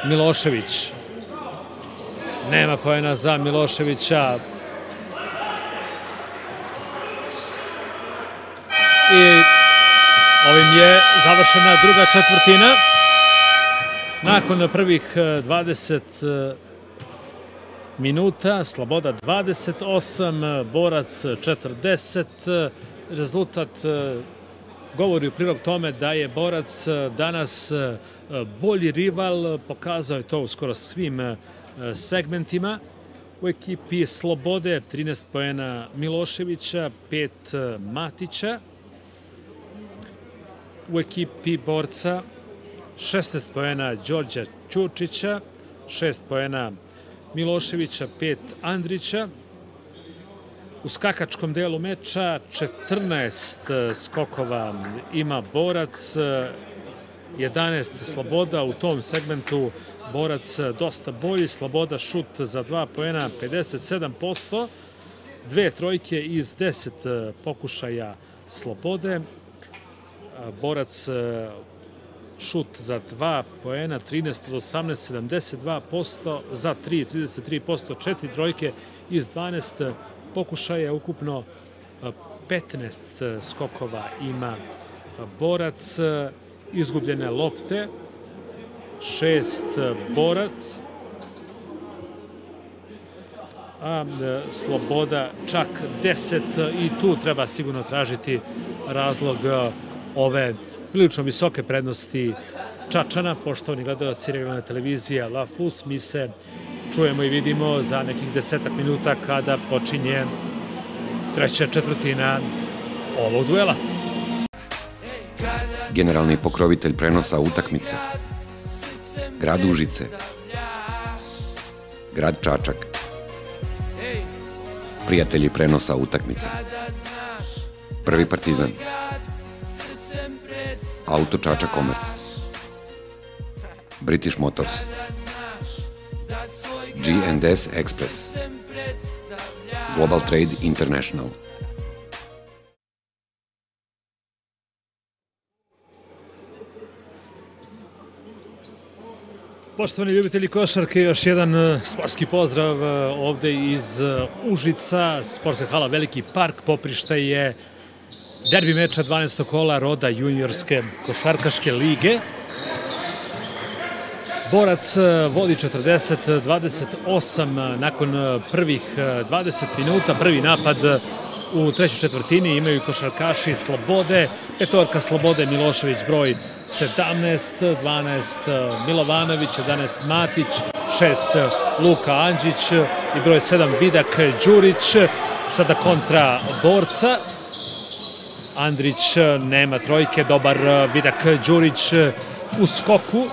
Milošević. Nema pojena za Miloševića. I ovim je završena druga četvrtina. Nakon prvih 20 minuta, Sloboda 28, Borac 40, rezultat govori u prilog tome da je Borac danas bolji rival, pokazao je to u skoro svim segmentima. U ekipi Slobode 13 pojena Miloševića, 5 Matića. U ekipi Borca 16 poena Đorđa Ćurčića, 6 poena Miloševića, 5 Andrića. U skakačkom delu meča 14 skokova ima borac, 11 sloboda, u tom segmentu. Borac dosta bolji, sloboda šut za 2 poena 57%, dve trojke iz 10 pokušaja slobode, borac šut za 2 poena, 13 od 18, 72%, za 3, 33%, 4 trojke iz 12 pokušaja, ukupno 15 skokova ima borac, izgubljene lopte, 6 borac, a Sloboda čak 10 i tu treba sigurno tražiti razlog ove prilično visoke prednosti Čačana, poštovani gledalci regionalne televizije La Plus. Mi se čujemo i vidimo za nekih desetak minuta kada počinje treća četvrtina ovog duela. Generalni pokrovitelj prenosa utakmice. Grad Užice. Grad Čačak. Prijatelji prenosa utakmice. Prvi partizan. Auto Čača Komerc. British Motors. G&S Express. Global Trade International. Poštovani ljubitelji košarke, još jedan e, sportski pozdrav e, ovde iz e, Užica, sportska hala Veliki park, poprišta je derbi meča 12. kola roda juniorske košarkaške lige. Borac vodi 40-28 nakon prvih 20 minuta, prvi napad u trećoj četvrtini imaju košarkaši Slobode, petorka Slobode Milošević broj 17, 12 Milovanović, 11 Matić, 6 Luka Andžić i broj 7 Vidak Đurić, sada kontra borca. Andrić nema trojke, dobar Vidak Đurić u skoku.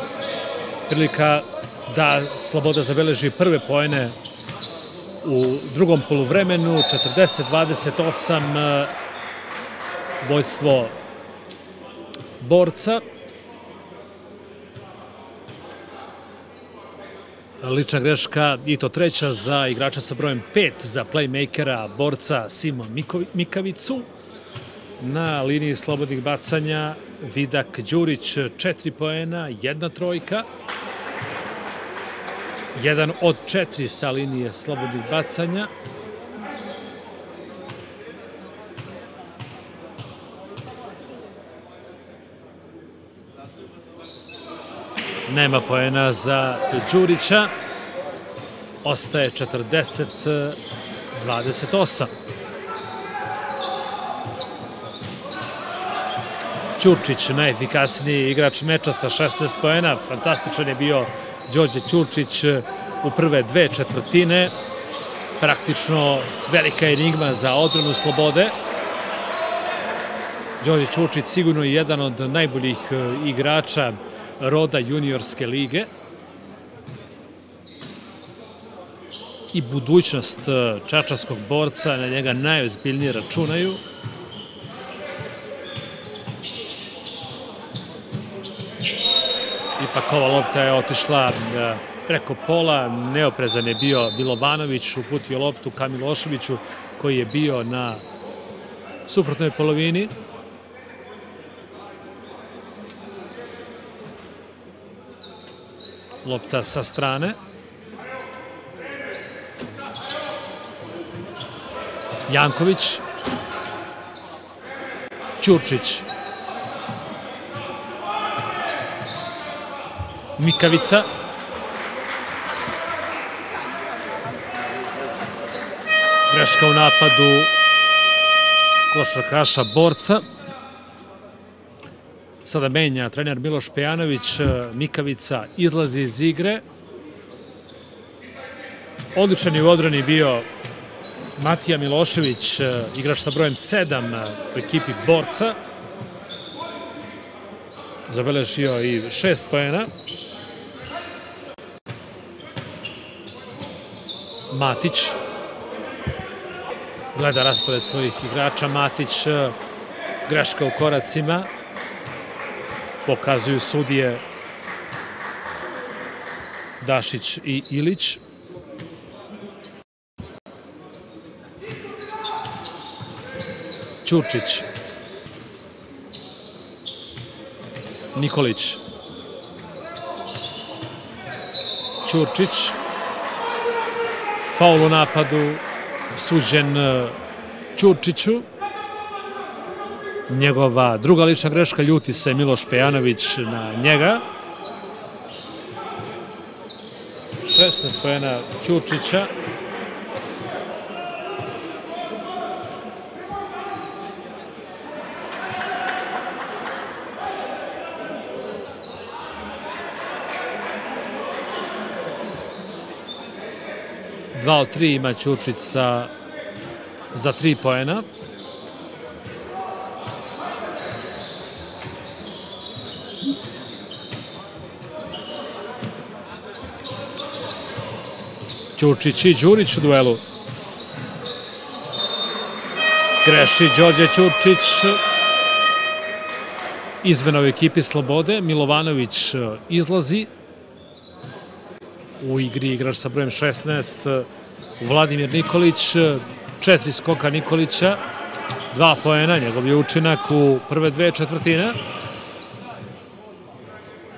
Prilika da Sloboda zabeleži prve poene u drugom poluvremenu, 40-28 vojstvo borca. Lična greška i to treća za igrača sa brojem 5 za playmakera, borca Simo Mikavicu. Na liniji slobodnih bacanja Vidak Đurić 4 poena, jedna trojka. Jedan od četiri sa linije slobodnih bacanja. Nema poena za Đurića. Ostaje 40-28. Ćurčić, najefikasniji igrač meča sa 16 poena. Fantastičan je bio Đorđe Ćurčić u prve dve četvrtine. Praktično velika enigma za odbranu slobode. Đorđe Ćurčić sigurno je jedan od najboljih igrača roda juniorske lige i budućnost e, čačanskog borca na njega najozbiljnije računaju. Ipak ova lopta je otišla e, preko pola, neoprezan je bio Milovanović, uputio loptu ka Miloševiću koji je bio na suprotnoj polovini. Lopta sa strane. Janković. Ćurčić. Mikavica. Greška u napadu košarkaša borca. Sada menja trener Miloš Pejanović, Mikavica izlazi iz igre. Odličan je u odbrani bio Matija Milošević, igrač sa brojem 7 e, u ekipi borca. Zabeležio i šest pojena. Matić gleda raspored svojih igrača. Matić greška u koracima pokazuju sudije Dašić i Ilić. Ćurčić. Nikolić. Ćurčić. Faul u napadu suđen Ćurčiću njegova druga lična greška, ljuti se Miloš Pejanović na njega. 16 pojena Ćurčića. Dva od tri ima Ćurčić sa, za tri pojena. Ćurčić i Đurić u duelu. Greši Đorđe Ćurčić. Izmena u ekipi Slobode. Milovanović e, izlazi. U igri igrač sa brojem 16. Vladimir Nikolić. Četiri skoka Nikolića. Dva poena, njegov je učinak u prve dve četvrtine.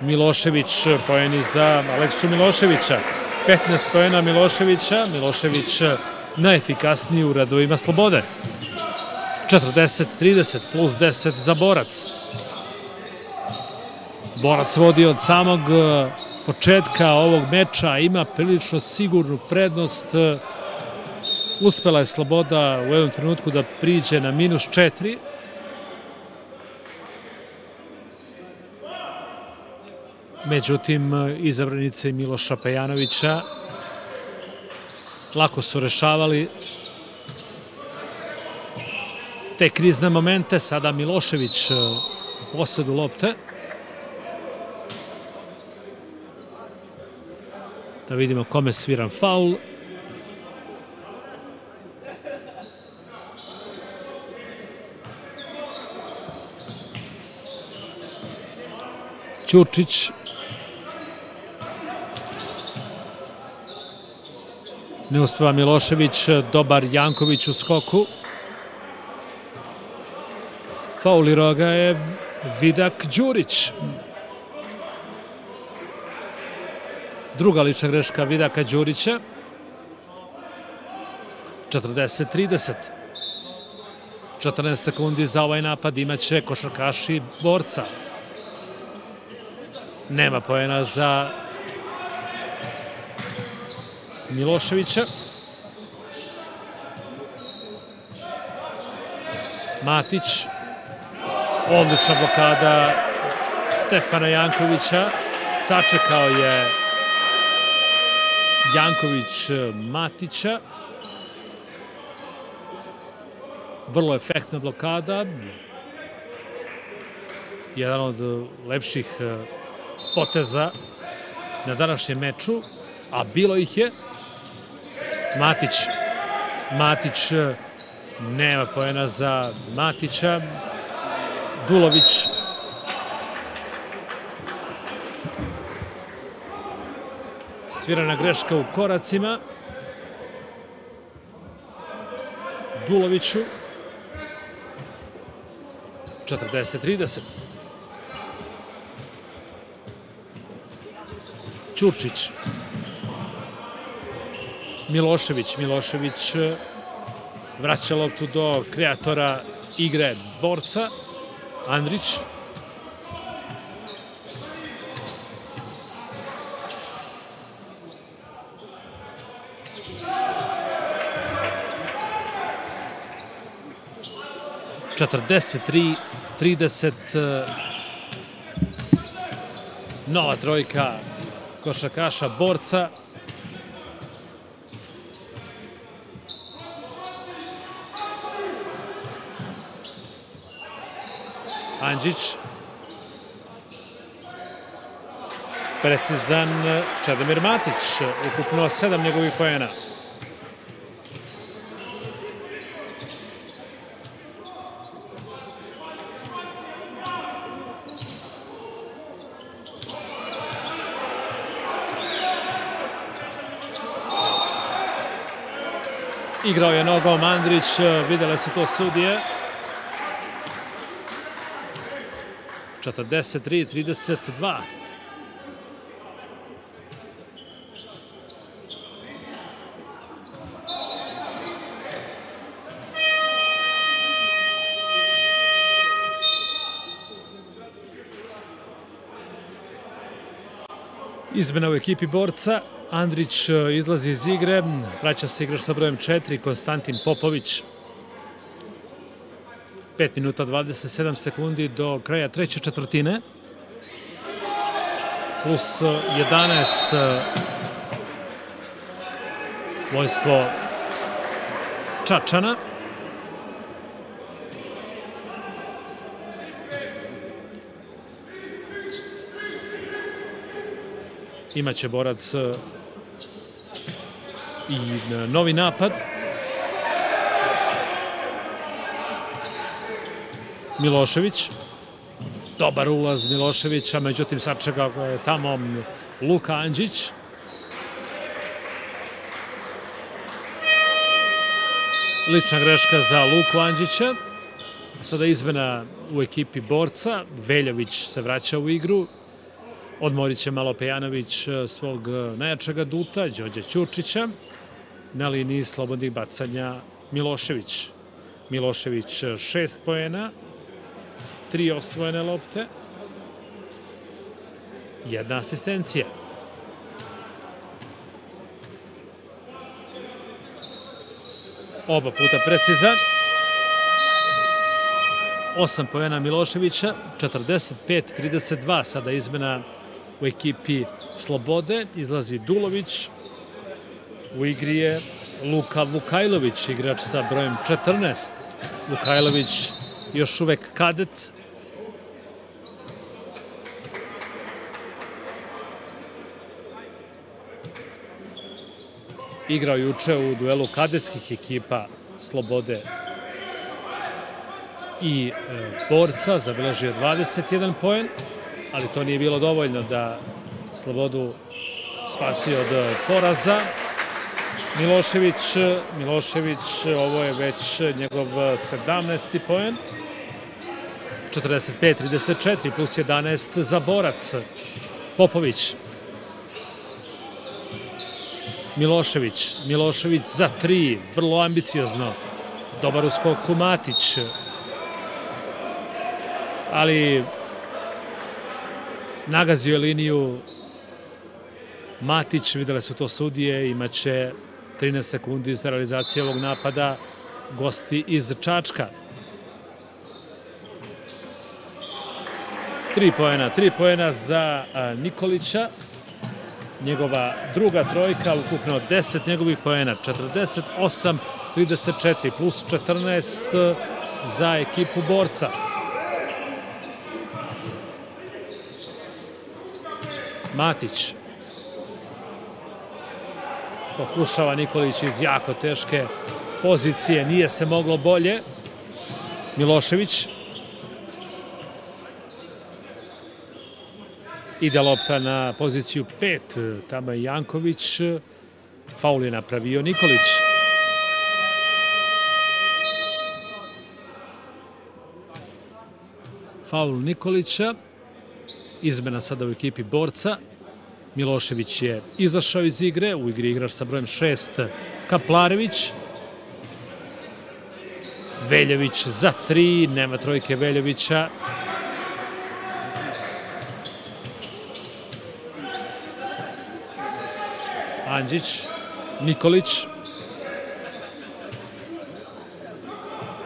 Milošević, pojeni za Aleksu Miloševića. 15 pojena Miloševića. Milošević najefikasniji u radovima slobode. 40-30 plus 10 za Borac. Borac vodi od samog početka ovog meča, ima prilično sigurnu prednost. Uspela je Sloboda u jednom trenutku da priđe na minus 4. Međutim, izabranice Miloša Pejanovića lako su rešavali te krizne momente. Sada Milošević u posledu lopte. Da vidimo kome sviran faul. Ćurčić Ne uspeva Milošević, dobar Janković u skoku. Faulirao ga je Vidak Đurić. Druga lična greška Vidaka Đurića. 40-30. 14 sekundi za ovaj napad imaće košarkaši borca. Nema pojena za Miloševića. Matić. Odlična blokada Stefana Jankovića. Sačekao je Janković Matića. Vrlo efektna blokada. Jedan od lepših eh, poteza na današnjem meču, a bilo ih je. Matić, Matić eh, nema pojena za Matića. Dulović svirana greška u koracima. Duloviću. 40-30. Ćurčić. Milošević. Milošević e, vraća loptu do kreatora igre borca. Andrić. Andrić. 43, 30. E, nova trojka košakaša borca. Andžić. Precizan Čedomir Matić, ukupno sedam njegovih pojena. Igrao je nogom Andrić, videle su to sudije. 43-32. Izmena u ekipi borca. Andrić e, izlazi iz igre, vraća se igrač sa brojem 4, Konstantin Popović. 5 minuta 27 sekundi do kraja treće četvrtine. Plus 11 e, vojstvo Čačana. Imaće borac e, i novi napad. Milošević. Dobar ulaz Miloševića, međutim sačega je tamo Luka Andžić. Lična greška za Luku Andžića. Sada izmena u ekipi borca. Veljović se vraća u igru. Odmorit će malo Pejanović svog najjačega duta, Đorđe Ćurčića na liniji slobodnih bacanja Milošević. Milošević šest poena, tri osvojene lopte, jedna asistencija. Oba puta precizan. Osam pojena Miloševića, 45-32, sada izmena u ekipi Slobode. Izlazi Dulović, U igri je Luka Vukajlović, igrač sa brojem 14. Vukajlović još uvek kadet. Igrao juče u duelu kadetskih ekipa Slobode i e, borca, zabeležio 21 poen, ali to nije bilo dovoljno da Slobodu spasi od poraza. Milošević, Milošević, ovo je već njegov 17. poen. 45-34 plus 11 za borac. Popović. Milošević. Milošević za 3, vrlo ambiciozno. Dobar u skoku Matić. Ali nagazio je liniju Matić, videle su to sudije, imaće 13 sekundi za realizaciju ovog napada gosti iz Čačka. Tri pojena, tri pojena za Nikolića. Njegova druga trojka, ukupno 10 njegovih pojena, 48, 34 plus 14 za ekipu borca. Matić. Pokušava Nikolić iz jako teške pozicije, nije se moglo bolje. Milošević. Ide lopta na poziciju 5, tamo je Janković. Faul je napravio Nikolić. Faul Nikolića. Izmena sada u ekipi borca. Milošević je izašao iz igre, u igri igrač sa brojem 6 Kaplarević. Veljović za 3, nema trojke Veljovića. Anđić, Nikolić.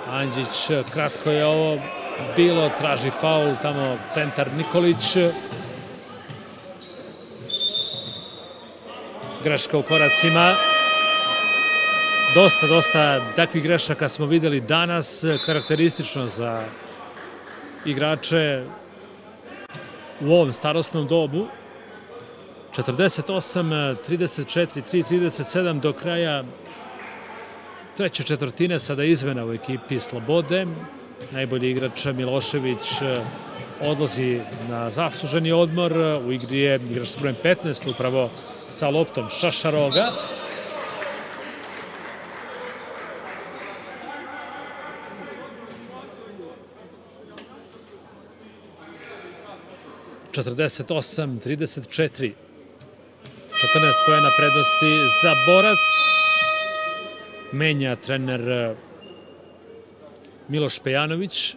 Anđić, kratko je ovo bilo, traži faul, tamo centar Nikolić. Greška u koracima. Dosta, dosta takvih grešaka smo videli danas, karakteristično za igrače u ovom starostnom dobu. 48, 34, 3, 37 do kraja treće četvrtine, sada izmena u ekipi Slobode. Najbolji igrač Milošević eh, odlazi na zasluženi odmor. U igri je igrač sa brojem 15, upravo sa loptom Šašaroga. Četrdeset osam, trideset četiri. 14 pojena prednosti za borac. Menja trener eh, Miloš Pejanović.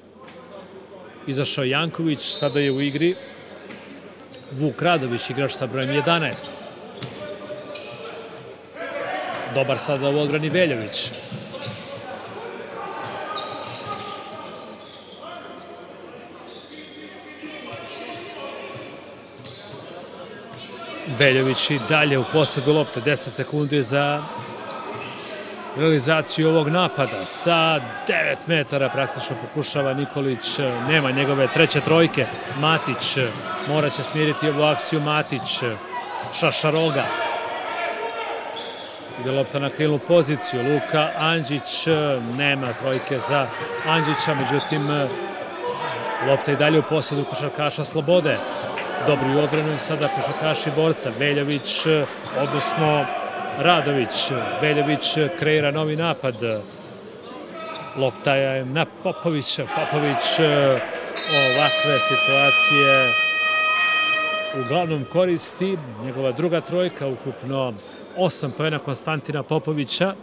Izašao Janković, sada je u igri Vuk Radović, igrač sa brojem 11. Dobar sada u odbrani Veljović. Veljović i dalje u posledu lopte, 10 sekundi za realizaciju ovog napada. Sa 9 metara praktično pokušava Nikolić, nema njegove treće trojke. Matić morat će smiriti ovu akciju. Matić, Šašaroga. Ide lopta na krilnu poziciju. Luka Anđić, nema trojke za Anđića, međutim lopta i dalje u posledu košarkaša Slobode. Dobri u odbranu sada košarkaši borca. Veljović, odnosno Radović. Veljović kreira novi napad. Lopta je na Popovića. Popović ovakve situacije uglavnom koristi. Njegova druga trojka, ukupno 8 pojena Konstantina Popovića.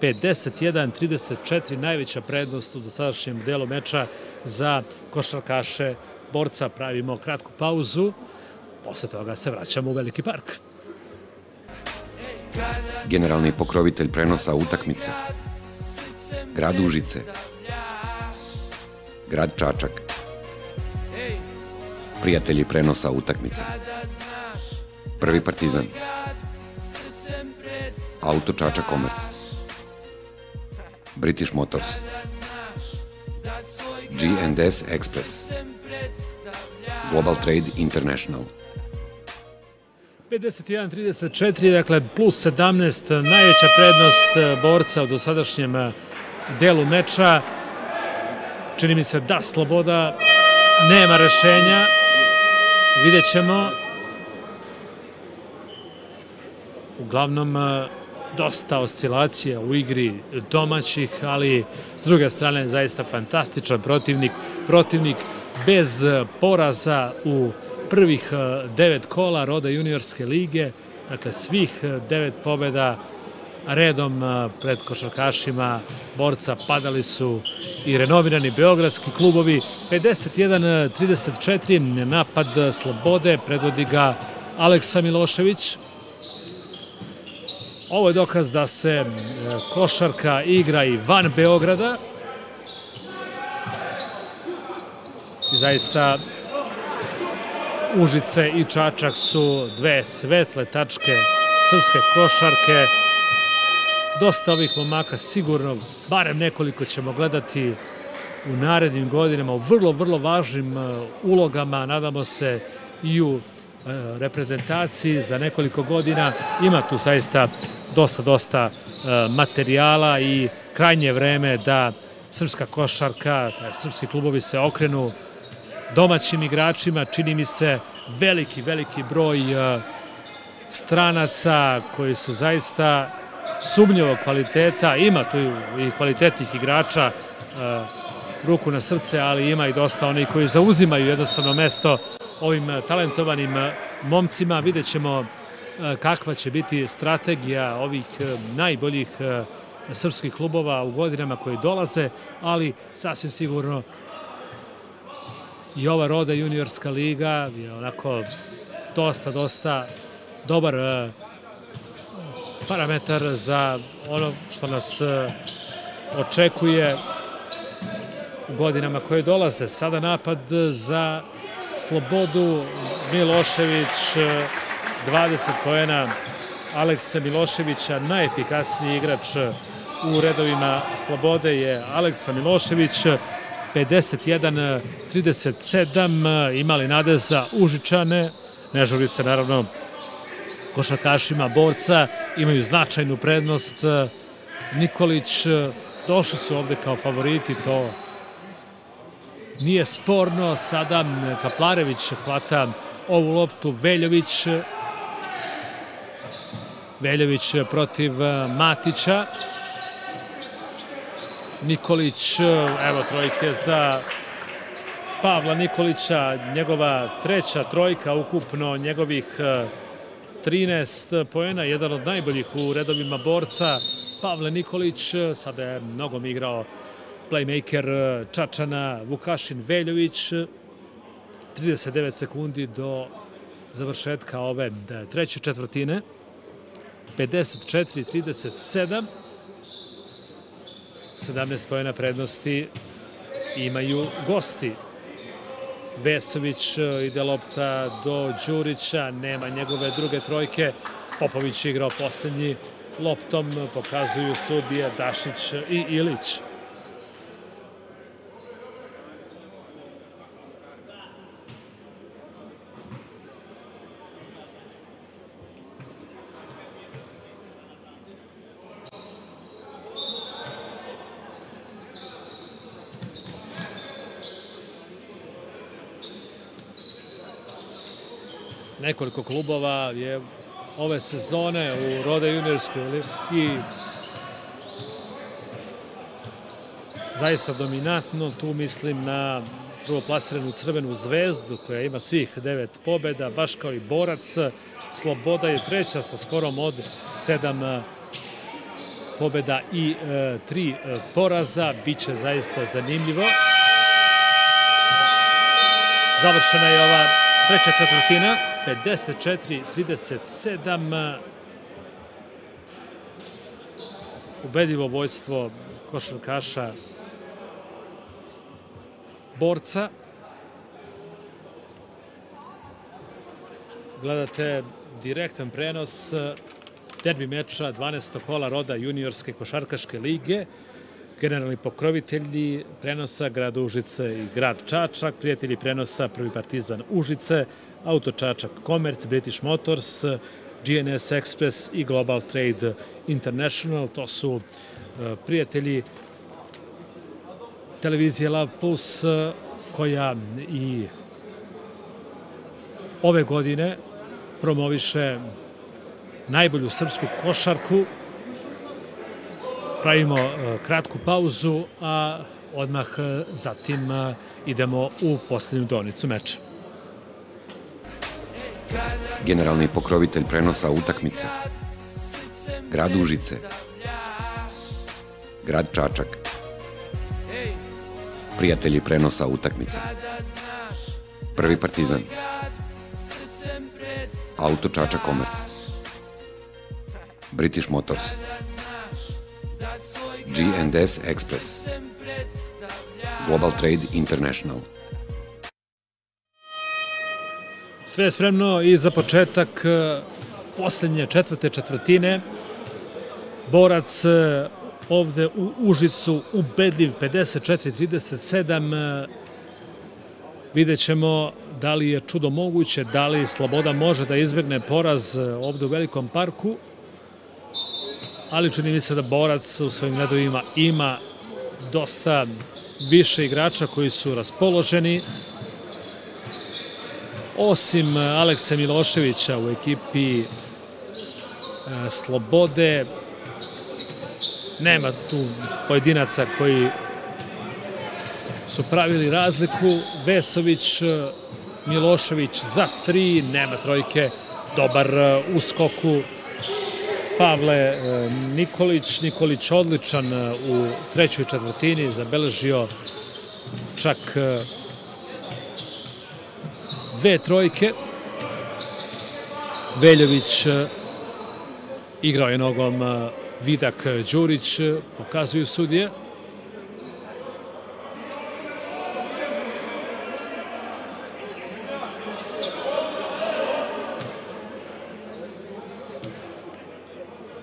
51-34, najveća prednost u dosadašnjem delu meča za košarkaše borca. Pravimo kratku pauzu, posle toga se vraćamo u Veliki park. Generalni pokrovitelj prenosa utakmice. Grad Užice. Grad Čačak. Prijatelji prenosa utakmice. Prvi partizan. Auto Čačak Komerc. British Motors. G&S Express. Global Trade International. 51-34, dakle plus 17, najveća prednost borca u dosadašnjem delu meča. Čini mi se da Sloboda nema rešenja. Vidjet ćemo. Uglavnom, dosta oscilacija u igri domaćih, ali s druge strane zaista fantastičan protivnik, protivnik bez poraza u prvih e, devet kola Roda juniorske lige, dakle svih e, devet pobeda redom e, pred košarkašima borca padali su i renovirani beogradski klubovi 51-34 napad Slobode predvodi ga Aleksa Milošević Ovo je dokaz da se košarka igra i van Beograda. I zaista Užice i Čačak su dve svetle tačke srpske košarke. Dosta ovih momaka sigurno, barem nekoliko ćemo gledati u narednim godinama u vrlo, vrlo važnim e, ulogama. Nadamo se i u e, reprezentaciji za nekoliko godina. Ima tu zaista dosta, dosta e, materijala i krajnje vreme da srpska košarka, da srpski klubovi se okrenu domaćim igračima. Čini mi se veliki, veliki broj e, stranaca koji su zaista sumnjivog kvaliteta. Ima tu i kvalitetnih igrača, e, ruku na srce, ali ima i dosta oni koji zauzimaju jednostavno mesto ovim talentovanim momcima. Vidjet ćemo kakva će biti strategija ovih najboljih srpskih klubova u godinama koje dolaze, ali sasvim sigurno i ova Roda juniorska liga je onako dosta, dosta dobar parametar za ono što nas očekuje u godinama koje dolaze. Sada napad za Slobodu Milošević 20 poena Aleksa Miloševića, najefikasniji igrač u redovima Slobode je Aleksa Milošević, 51-37, imali nade za Užičane, ne žuri se naravno košarkašima borca, imaju značajnu prednost. Nikolić došli su ovde kao favoriti, to nije sporno. Sada Kaplarević hvata ovu loptu, Veljović Veljović protiv Matića. Nikolić, e, evo trojke za Pavla Nikolića, njegova treća trojka, ukupno njegovih 13 e, poena, jedan od najboljih u redovima borca. Pavle Nikolić, sada je mnogom igrao playmaker Čačana, Vukašin Veljović, 39 sekundi do završetka ove treće četvrtine. 54-37. 17 pojena prednosti imaju gosti. Vesović e, ide lopta do Đurića, nema njegove druge trojke. Popović igrao poslednji loptom, pokazuju sudije Dašić i Ilić. Nekoliko klubova je ove sezone u Roda juniorskoj i zaista dominantno. Tu mislim na prvoplasiranu Crvenu zvezdu koja ima svih devet pobeda, baš kao i Borac. Sloboda je treća sa skorom od sedam e, pobeda i e, tri e, poraza. Biće zaista zanimljivo. Završena je ova treća četvrtina. 54-37. Ubedivo vojstvo košarkaša borca. Gledate direktan prenos derbi meča 12. kola roda juniorske košarkaške lige. Generalni pokrovitelji prenosa grad Užice i grad Čačak, prijatelji prenosa prvi partizan Užice, Auto Čačak Commerce, British Motors, GNS Express i Global Trade International. To su e, prijatelji televizije Love Plus e, koja i ove godine promoviše najbolju srpsku košarku pravimo e, kratku pauzu, a odmah zatim idemo u poslednju donicu meča. Generalni pokrovitelj prenosa utakmice. Grad Užice. Grad Čačak. Prijatelji prenosa utakmice. Prvi partizan. Auto Čačak Komerc. British Motors. G&S Express. Global Trade International. Sve je spremno i za početak e, poslednje četvrte četvrtine. Borac e, ovde u Užicu ubedljiv 54-37. E, vidjet ćemo da li je čudo moguće, da li Sloboda može da izbegne poraz ovde u Velikom parku, ali čini mi se da Borac u svojim redovima ima dosta više igrača koji su raspoloženi. Osim Aleksa Miloševića u ekipi e, Slobode, nema tu pojedinaca koji su pravili razliku. Vesović, Milošević za tri, nema trojke, dobar e, u skoku Pavle e, Nikolić. Nikolić odličan e, u trećoj četvrtini, zabeležio čak e, dve trojke. Veljović igrao je nogom Vidak Đurić, pokazuju sudije.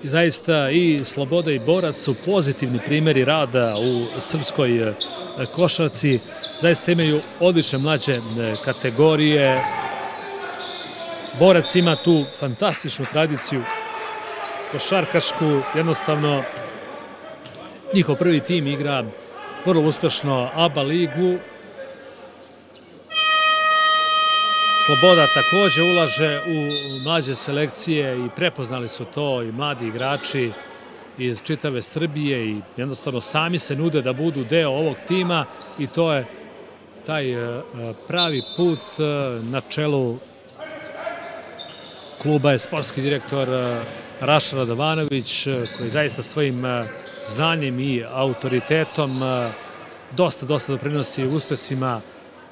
I zaista i Sloboda i Borac su pozitivni primjeri rada u srpskoj e, košarci. Zaista imaju odlične mlađe e, kategorije. Borac ima tu fantastičnu tradiciju košarkašku. Jednostavno, njihov prvi tim igra vrlo uspešno ABA ligu Sloboda takođe ulaže u mlađe selekcije i prepoznali su to i mladi igrači iz čitave Srbije i jednostavno sami se nude da budu deo ovog tima i to je taj e, pravi put e, na čelu kluba je sportski direktor e, Raša Radovanović koji zaista svojim znanjem i autoritetom dosta, dosta doprinosi uspesima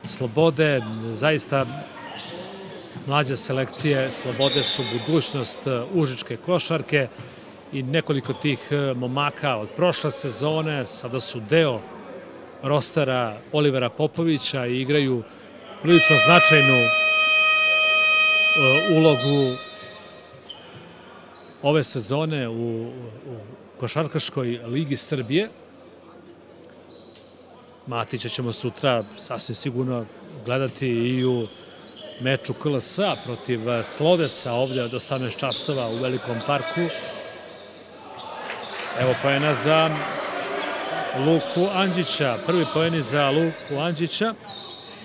Slobode. Zaista mlađe selekcije Slobode su budućnost e, užičke košarke i nekoliko tih e, momaka od prošle sezone sada su deo rostera Olivera Popovića i igraju prilično značajnu e, ulogu ove sezone u, u Košarkaškoj ligi Srbije. Matića ćemo sutra sasvim sigurno gledati i u meču KLS-a protiv Slodesa ovde od 18 časova u Velikom parku. Evo pojena za Luku Andžića. Prvi pojeni za Luku Andžića.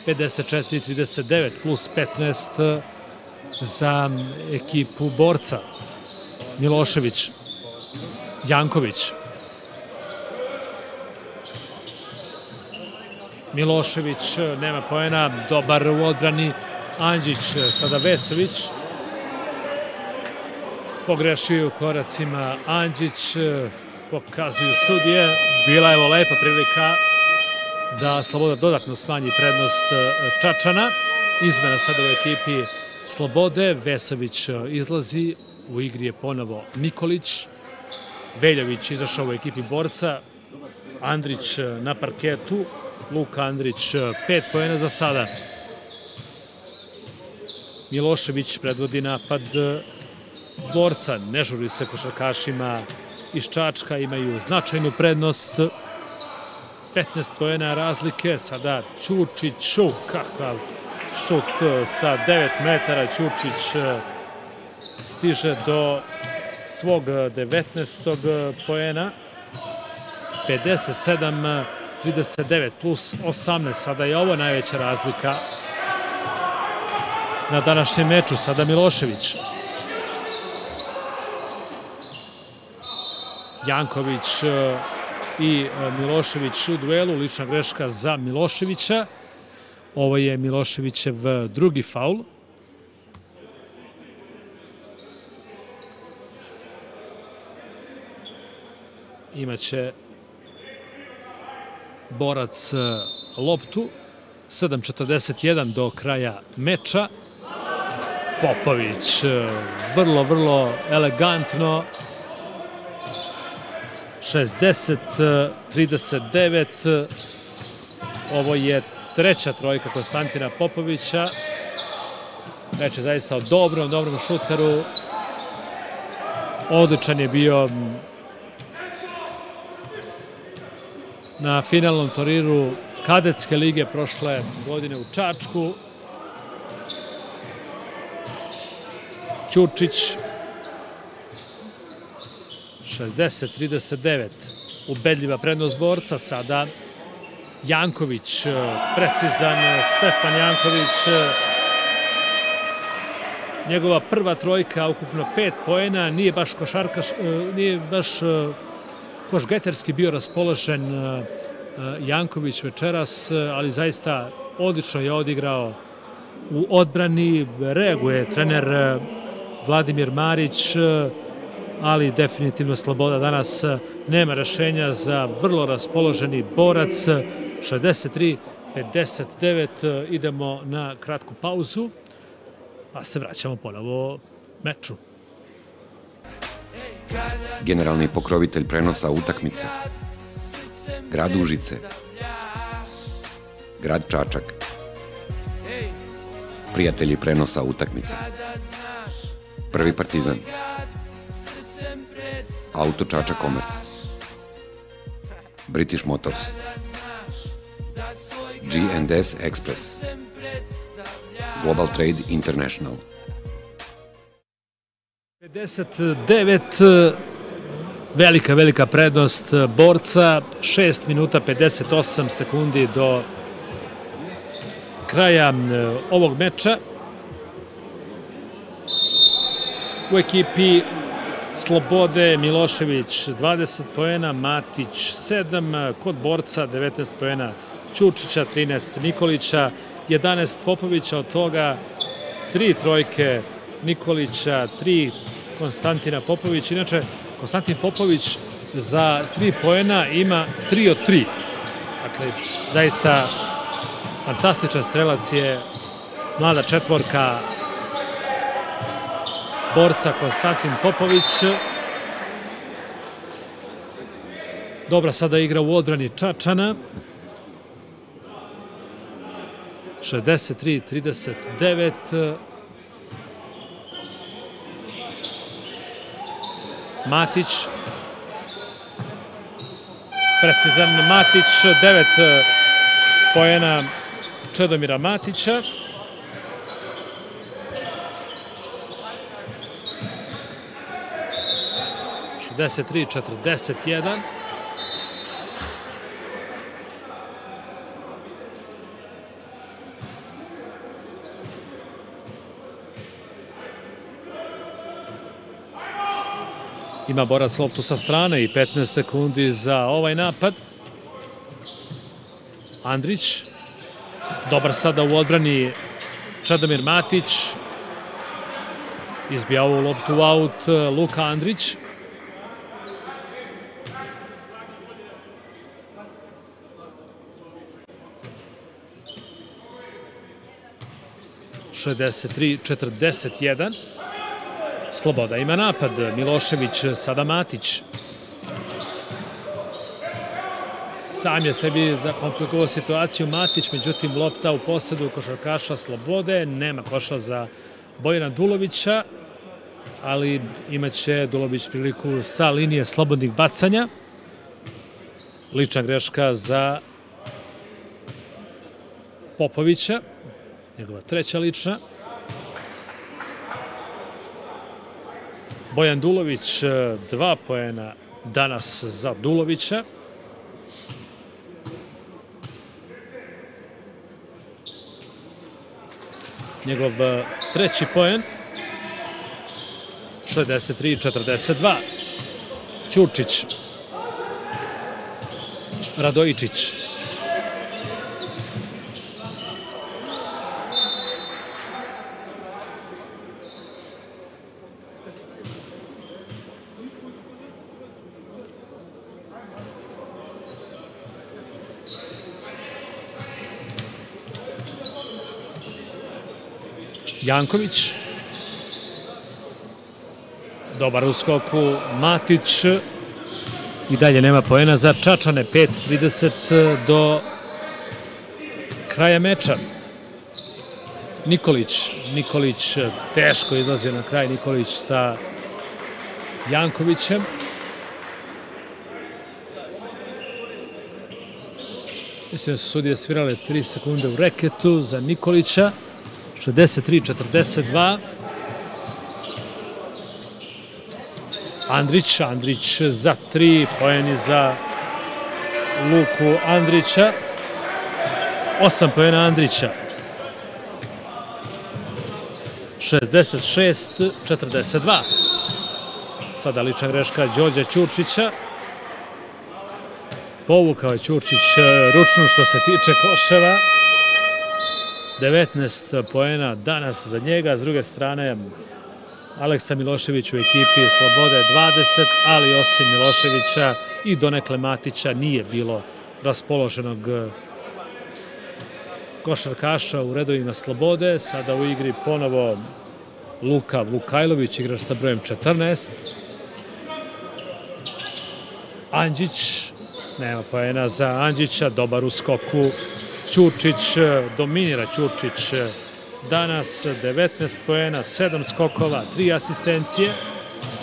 54-39 plus 15 za ekipu borca. Milošević, Janković. Milošević nema pojena, dobar u odbrani Anđić, e, sada Vesović. Pogrešio u koracima Anđić, e, pokazuju sudije. Bila je ovo lepa prilika da Sloboda dodatno smanji prednost e, Čačana. Izmena sada u ekipi Slobode. Vesović izlazi, u igri je ponovo Nikolić. Veljović izašao u ekipi borca. Andrić na parketu. Luka Andrić, pet pojena za sada. Milošević predvodi napad borca. Ne žuri se košarkašima iz Čačka, imaju značajnu prednost. 15 pojena razlike, sada Ćurčiću, kakav šut sa 9 metara, Ćurčić e, stiže do svog 19. pojena. 57 39 plus 18, sada je ovo najveća razlika na današnjem meču. Sada Milošević. Janković e, i e, Milošević u duelu, lična greška za Miloševića. Ovo je Miloševićev drugi faul. Imaće borac e, loptu. 7.41 do kraja meča. Popović vrlo, vrlo elegantno 60-39. Ovo je treća trojka Konstantina Popovića. Reč je zaista o dobrom, dobrom šuteru. Odličan je bio na finalnom turiru kadetske lige prošle godine u Čačku. Ćurčić 60-39. Ubedljiva prednost borca. Sada Janković, precizan Stefan Janković. Njegova prva trojka, ukupno pet poena. Nije baš košarkaš, nije baš košgeterski bio raspoložen Janković večeras, ali zaista odlično je odigrao u odbrani. Reaguje trener Vladimir Marić, ali definitivno Sloboda danas e, nema rešenja za vrlo raspoloženi borac. 63-59 e, idemo na kratku pauzu, pa se vraćamo ponovo meču. Generalni pokrovitelj prenosa utakmice. Grad Užice. Grad Čačak. Prijatelji prenosa utakmice. Prvi partizan. Auto Čača Komerc. British Motors. G&S Express. Global Trade International. 59 velika, velika prednost borca, 6 minuta 58 sekundi do kraja ovog meča. U ekipi Slobode Milošević 20 poena, Matić 7, kod borca 19 poena Ćučića, 13 Nikolića, 11 Popovića, od toga 3 trojke Nikolića, 3 Konstantina Popović. Inače, Konstantin Popović za 3 poena ima 3 od 3. Dakle, zaista fantastičan strelac je mlada četvorka borca Konstantin Popović. Dobra sada igra u odbrani Čačana. 63-39. Matić. Precizan Matić. 9 pojena Čedomira Matića. 63-41. Ima borac loptu sa strane i 15 sekundi za ovaj napad. Andrić. Dobar sada u odbrani Čadomir Matić. Izbija ovu loptu u aut Luka Andrić. 63-41. Sloboda ima napad. Milošević, sada Matić. Sam je sebi zakomplikovao situaciju Matić, međutim lopta u posedu košarkaša Slobode. Nema koša za Bojana Dulovića, ali imaće Dulović priliku sa linije slobodnih bacanja. Lična greška za Popovića njegova treća lična. Bojan Dulović, e, dva poena danas za Dulovića. Njegov e, treći poen. 63-42. Ćurčić. Radojičić. Janković. Dobar u skoku Matić. I dalje nema poena za Čačane. 5.30 do kraja meča. Nikolić. Nikolić teško izlazio na kraj. Nikolić sa Jankovićem. Mislim da su sudije svirale 3 sekunde u reketu za Nikolića. 63-42. Andrić, Andrić za tri, pojeni za Luku Andrića. Osam pojena Andrića. 66-42. Sada lična greška Đorđa Ćurčića. Povukao je Ćurčić ručnu što se tiče koševa. 19 poena danas za njega, s druge strane Aleksa Milošević u ekipi Slobode 20, ali osim Miloševića i donekle Matića nije bilo raspoloženog košarkaša u redovima Slobode. Sada u igri ponovo Luka Vukajlović, igrač sa brojem 14. Anđić, nema poena za Anđića, dobar u skoku Ćurčić, dominira Ćurčić danas 19 poena, 7 skokova, 3 asistencije.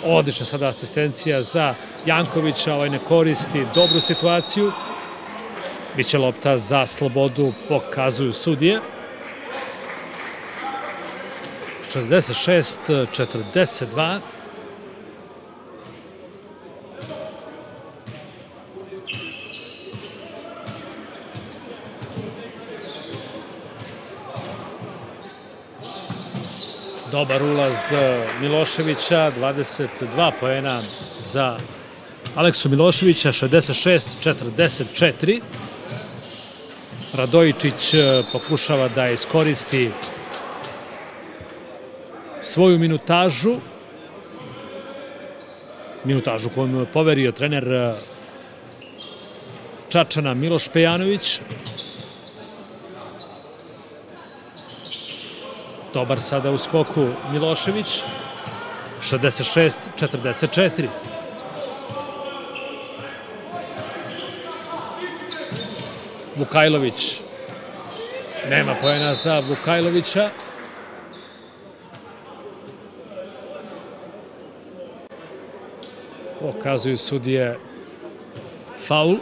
Odlična sada asistencija za Jankovića, ovaj ne koristi dobru situaciju. Biće lopta za slobodu, pokazuju sudije. 66-42. Dobar ulaz e, Miloševića, 22 poena za Aleksu Miloševića, 66-44. Radojičić e, pokušava da iskoristi svoju minutažu. Minutažu koju mu je poverio trener e, Čačana Miloš Pejanović. Dobar sada u skoku Milošević. 66-44. Vukajlović. Nema pojena za Vukajlovića. Pokazuju sudije faul.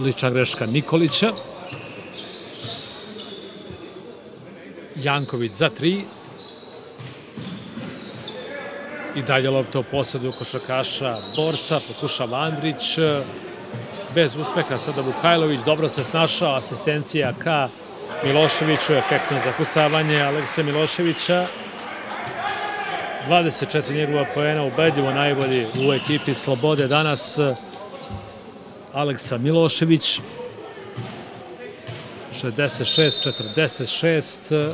Lična greška Nikolića. Janković za tri. I dalje lopta u posledu košarkaša Borca, pokušava Andrić. Bez uspeha sada Vukajlović, dobro se snašao, asistencija ka Miloševiću, efektno zakucavanje Alekse Miloševića. 24 njegova poena, ubedljivo najbolji u ekipi Slobode danas. Aleksa Milošević. 66-46,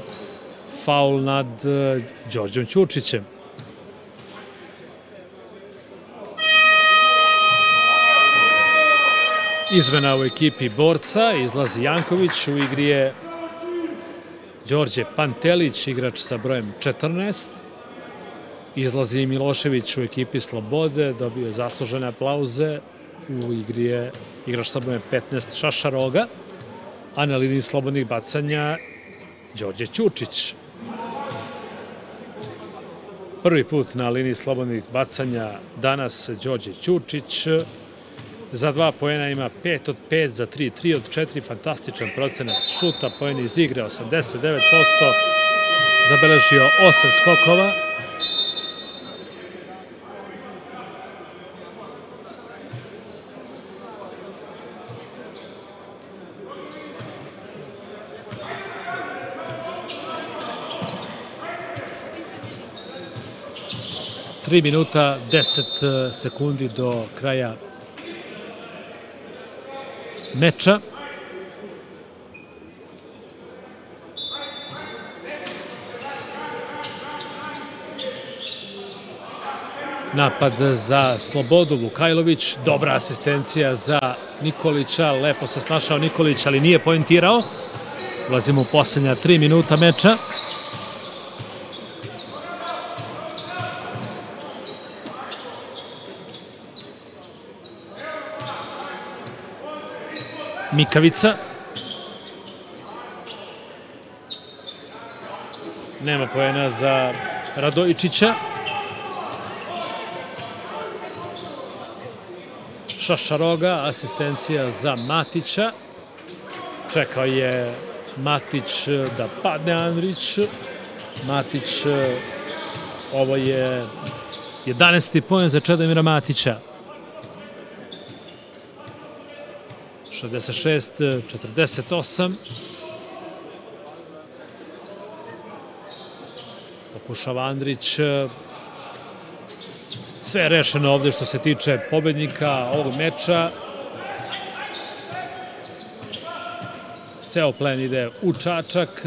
faul nad e, Đorđom Ćurčićem. Izmena u ekipi borca, izlazi Janković, u igri je Đorđe Pantelić, igrač sa brojem 14. Izlazi Milošević u ekipi Slobode, dobio je zaslužene aplauze, u igri je igrač sa brojem 15 Šašaroga, a na liniji slobodnih bacanja Đorđe Ćurčić. Prvi put na liniji slobodnih bacanja danas Đorđe Ćurčić. Za dva pojena ima 5 od 5, za 3, 3 od 4, fantastičan procenat šuta, pojena iz igre 89%, zabeležio 8 skokova, 3 minuta 10 sekundi do kraja meča. Napad za Slobodu Vukajlović, dobra asistencija za Nikolića, lepo se snašao Nikolić, ali nije poentirao. Ulazimo u poslednja tri minuta meča. Mikavica. Nema pojena za Radojičića. Šašaroga, asistencija za Matića. Čekao je Matić da padne Andrić. Matić, ovo je 11. pojen za Čedomira Matića. 66, 48. Pokušava Andrić. Sve je rešeno ovde što se tiče pobednika ovog meča. Ceo plen ide u Čačak.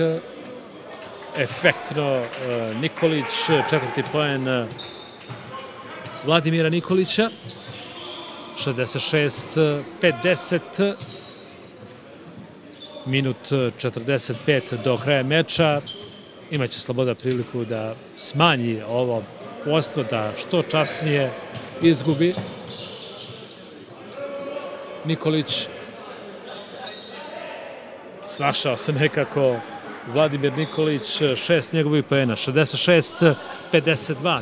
Efektno Nikolić, četvrti poen Vladimira Nikolića. 66-50. Minut 45 do kraja meča. Imaće Sloboda priliku da smanji ovo postvo, da što časnije izgubi. Nikolić snašao se nekako Vladimir Nikolić, šest njegovih pojena, 66-52,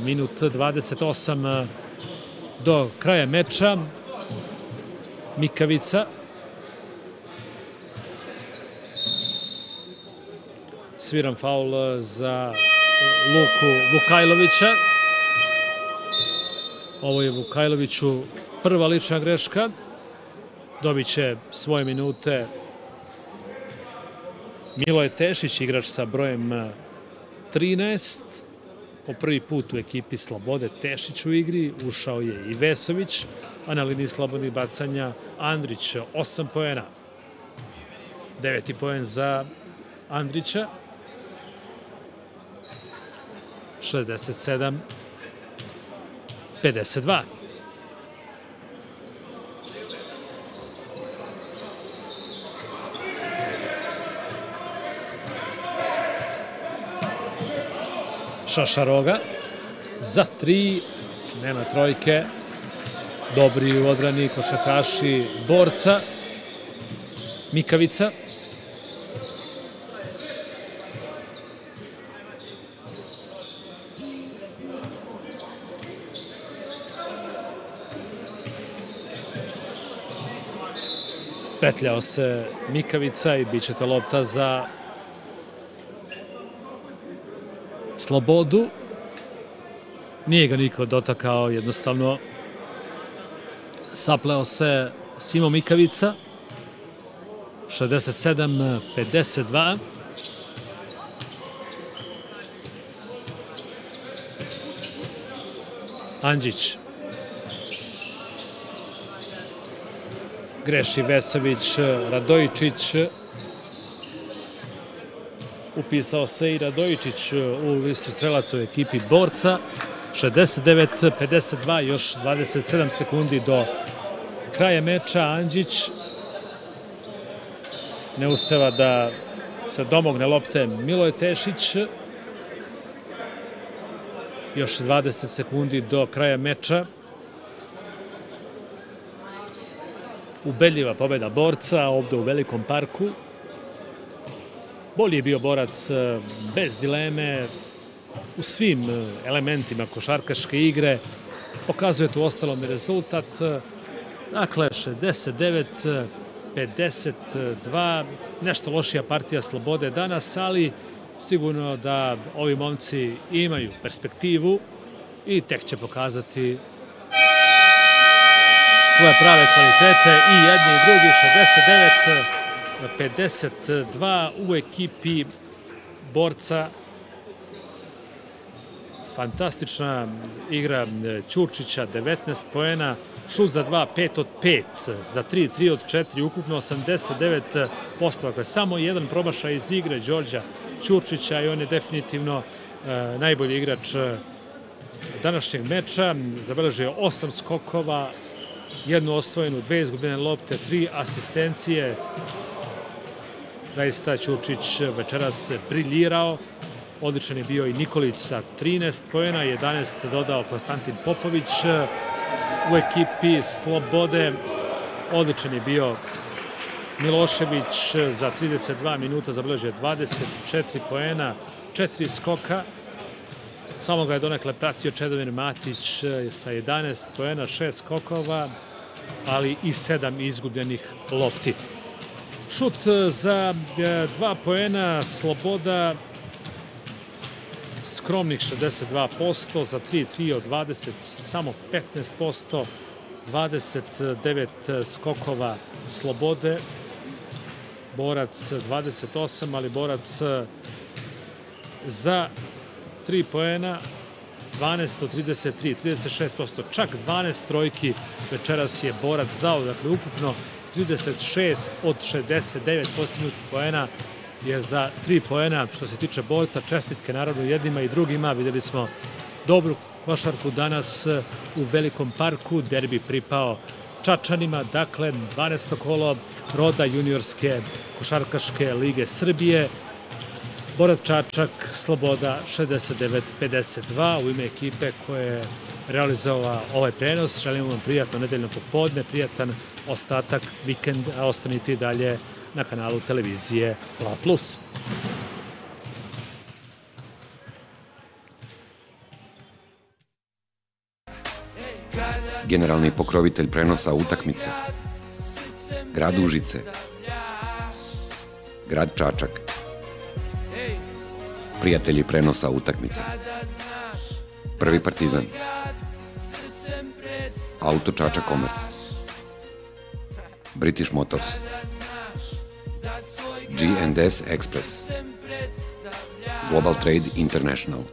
minut 28 do kraja meča. Mikavica. Sviram faul za Luku Vukajlovića. Ovo je Vukajloviću prva lična greška. Dobit će svoje minute Miloje Tešić, igrač sa brojem 13. Po prvi put u ekipi Slobode Tešić u igri, ušao je i Vesović, a na liniji slobodnih bacanja Andrić 8 poena. Deveti poen za Andrića. 67 52. Šašaroga za tri, nema trojke, dobri u odbrani košakaši borca, Mikavica. Spetljao se Mikavica i bit će to lopta za slobodu. Nije ga niko dotakao, jednostavno sapleo se Simo Mikavica. 67-52. Andžić. Greši Vesović, Radojičić. Upisao se i Radojičić u listu strelaca u ekipi borca. 69-52, još 27 sekundi do kraja meča. Andžić ne uspeva da se domogne lopte Miloje Tešić. Još 20 sekundi do kraja meča. Ubedljiva pobeda borca ovde u Velikom parku. Bolji je bio borac bez dileme u svim elementima košarkaške igre. Pokazuje tu ostalom i rezultat. Dakle, 69 52, nešto lošija partija Slobode danas, ali sigurno da ovi momci imaju perspektivu i tek će pokazati svoje prave kvalitete i jedni i drugi 69 52 u ekipi borca fantastična igra Ćurčića, 19 poena, šut za 2, 5 od 5, za 3, 3 od 4, ukupno 89 posto. Dakle, samo jedan promašaj iz igre Đorđa Ćurčića i on je definitivno e, najbolji igrač današnjeg meča. Zabeležio osam skokova, jednu osvojenu, dve izgubljene lopte, tri asistencije. Zaista Ćurčić večeras briljirao. Odličan je bio i Nikolić sa 13 pojena, 11 dodao Konstantin Popović u ekipi Slobode. Odličan je bio Milošević za 32 minuta zabeležio 24 poena, 4 skoka. Samo ga je donekle pratio Čedomir Matić sa 11 poena, 6 skokova, ali i 7 izgubljenih lopti. Šut za dva poena, Sloboda skromnih 62%, za 3-3 od 20 samo 15%, 29 skokova slobode, borac 28, ali borac za 3 poena 12 od 33, 36%, čak 12 trojki večeras je borac dao, dakle ukupno 36 od 69 postignutih poena je za 3 poena što se tiče borca, čestitke naravno jednima i drugima, videli smo dobru košarku danas u Velikom parku, derbi pripao Čačanima, dakle 12. kolo roda juniorske košarkaške lige Srbije, Borat Čačak, Sloboda 69-52 u ime ekipe koje je realizovao ovaj prenos. Želim vam prijatno nedeljno popodne, prijatan ostatak vikend, a ostanite i dalje na kanalu televizije La Plus. Generalni pokrovitelj prenosa utakmice. Grad Užice. Grad Čačak. Prijatelji prenosa utakmice. Prvi partizan. Auto Čačak Komerc. British Motors. G&S Express. Global Trade International.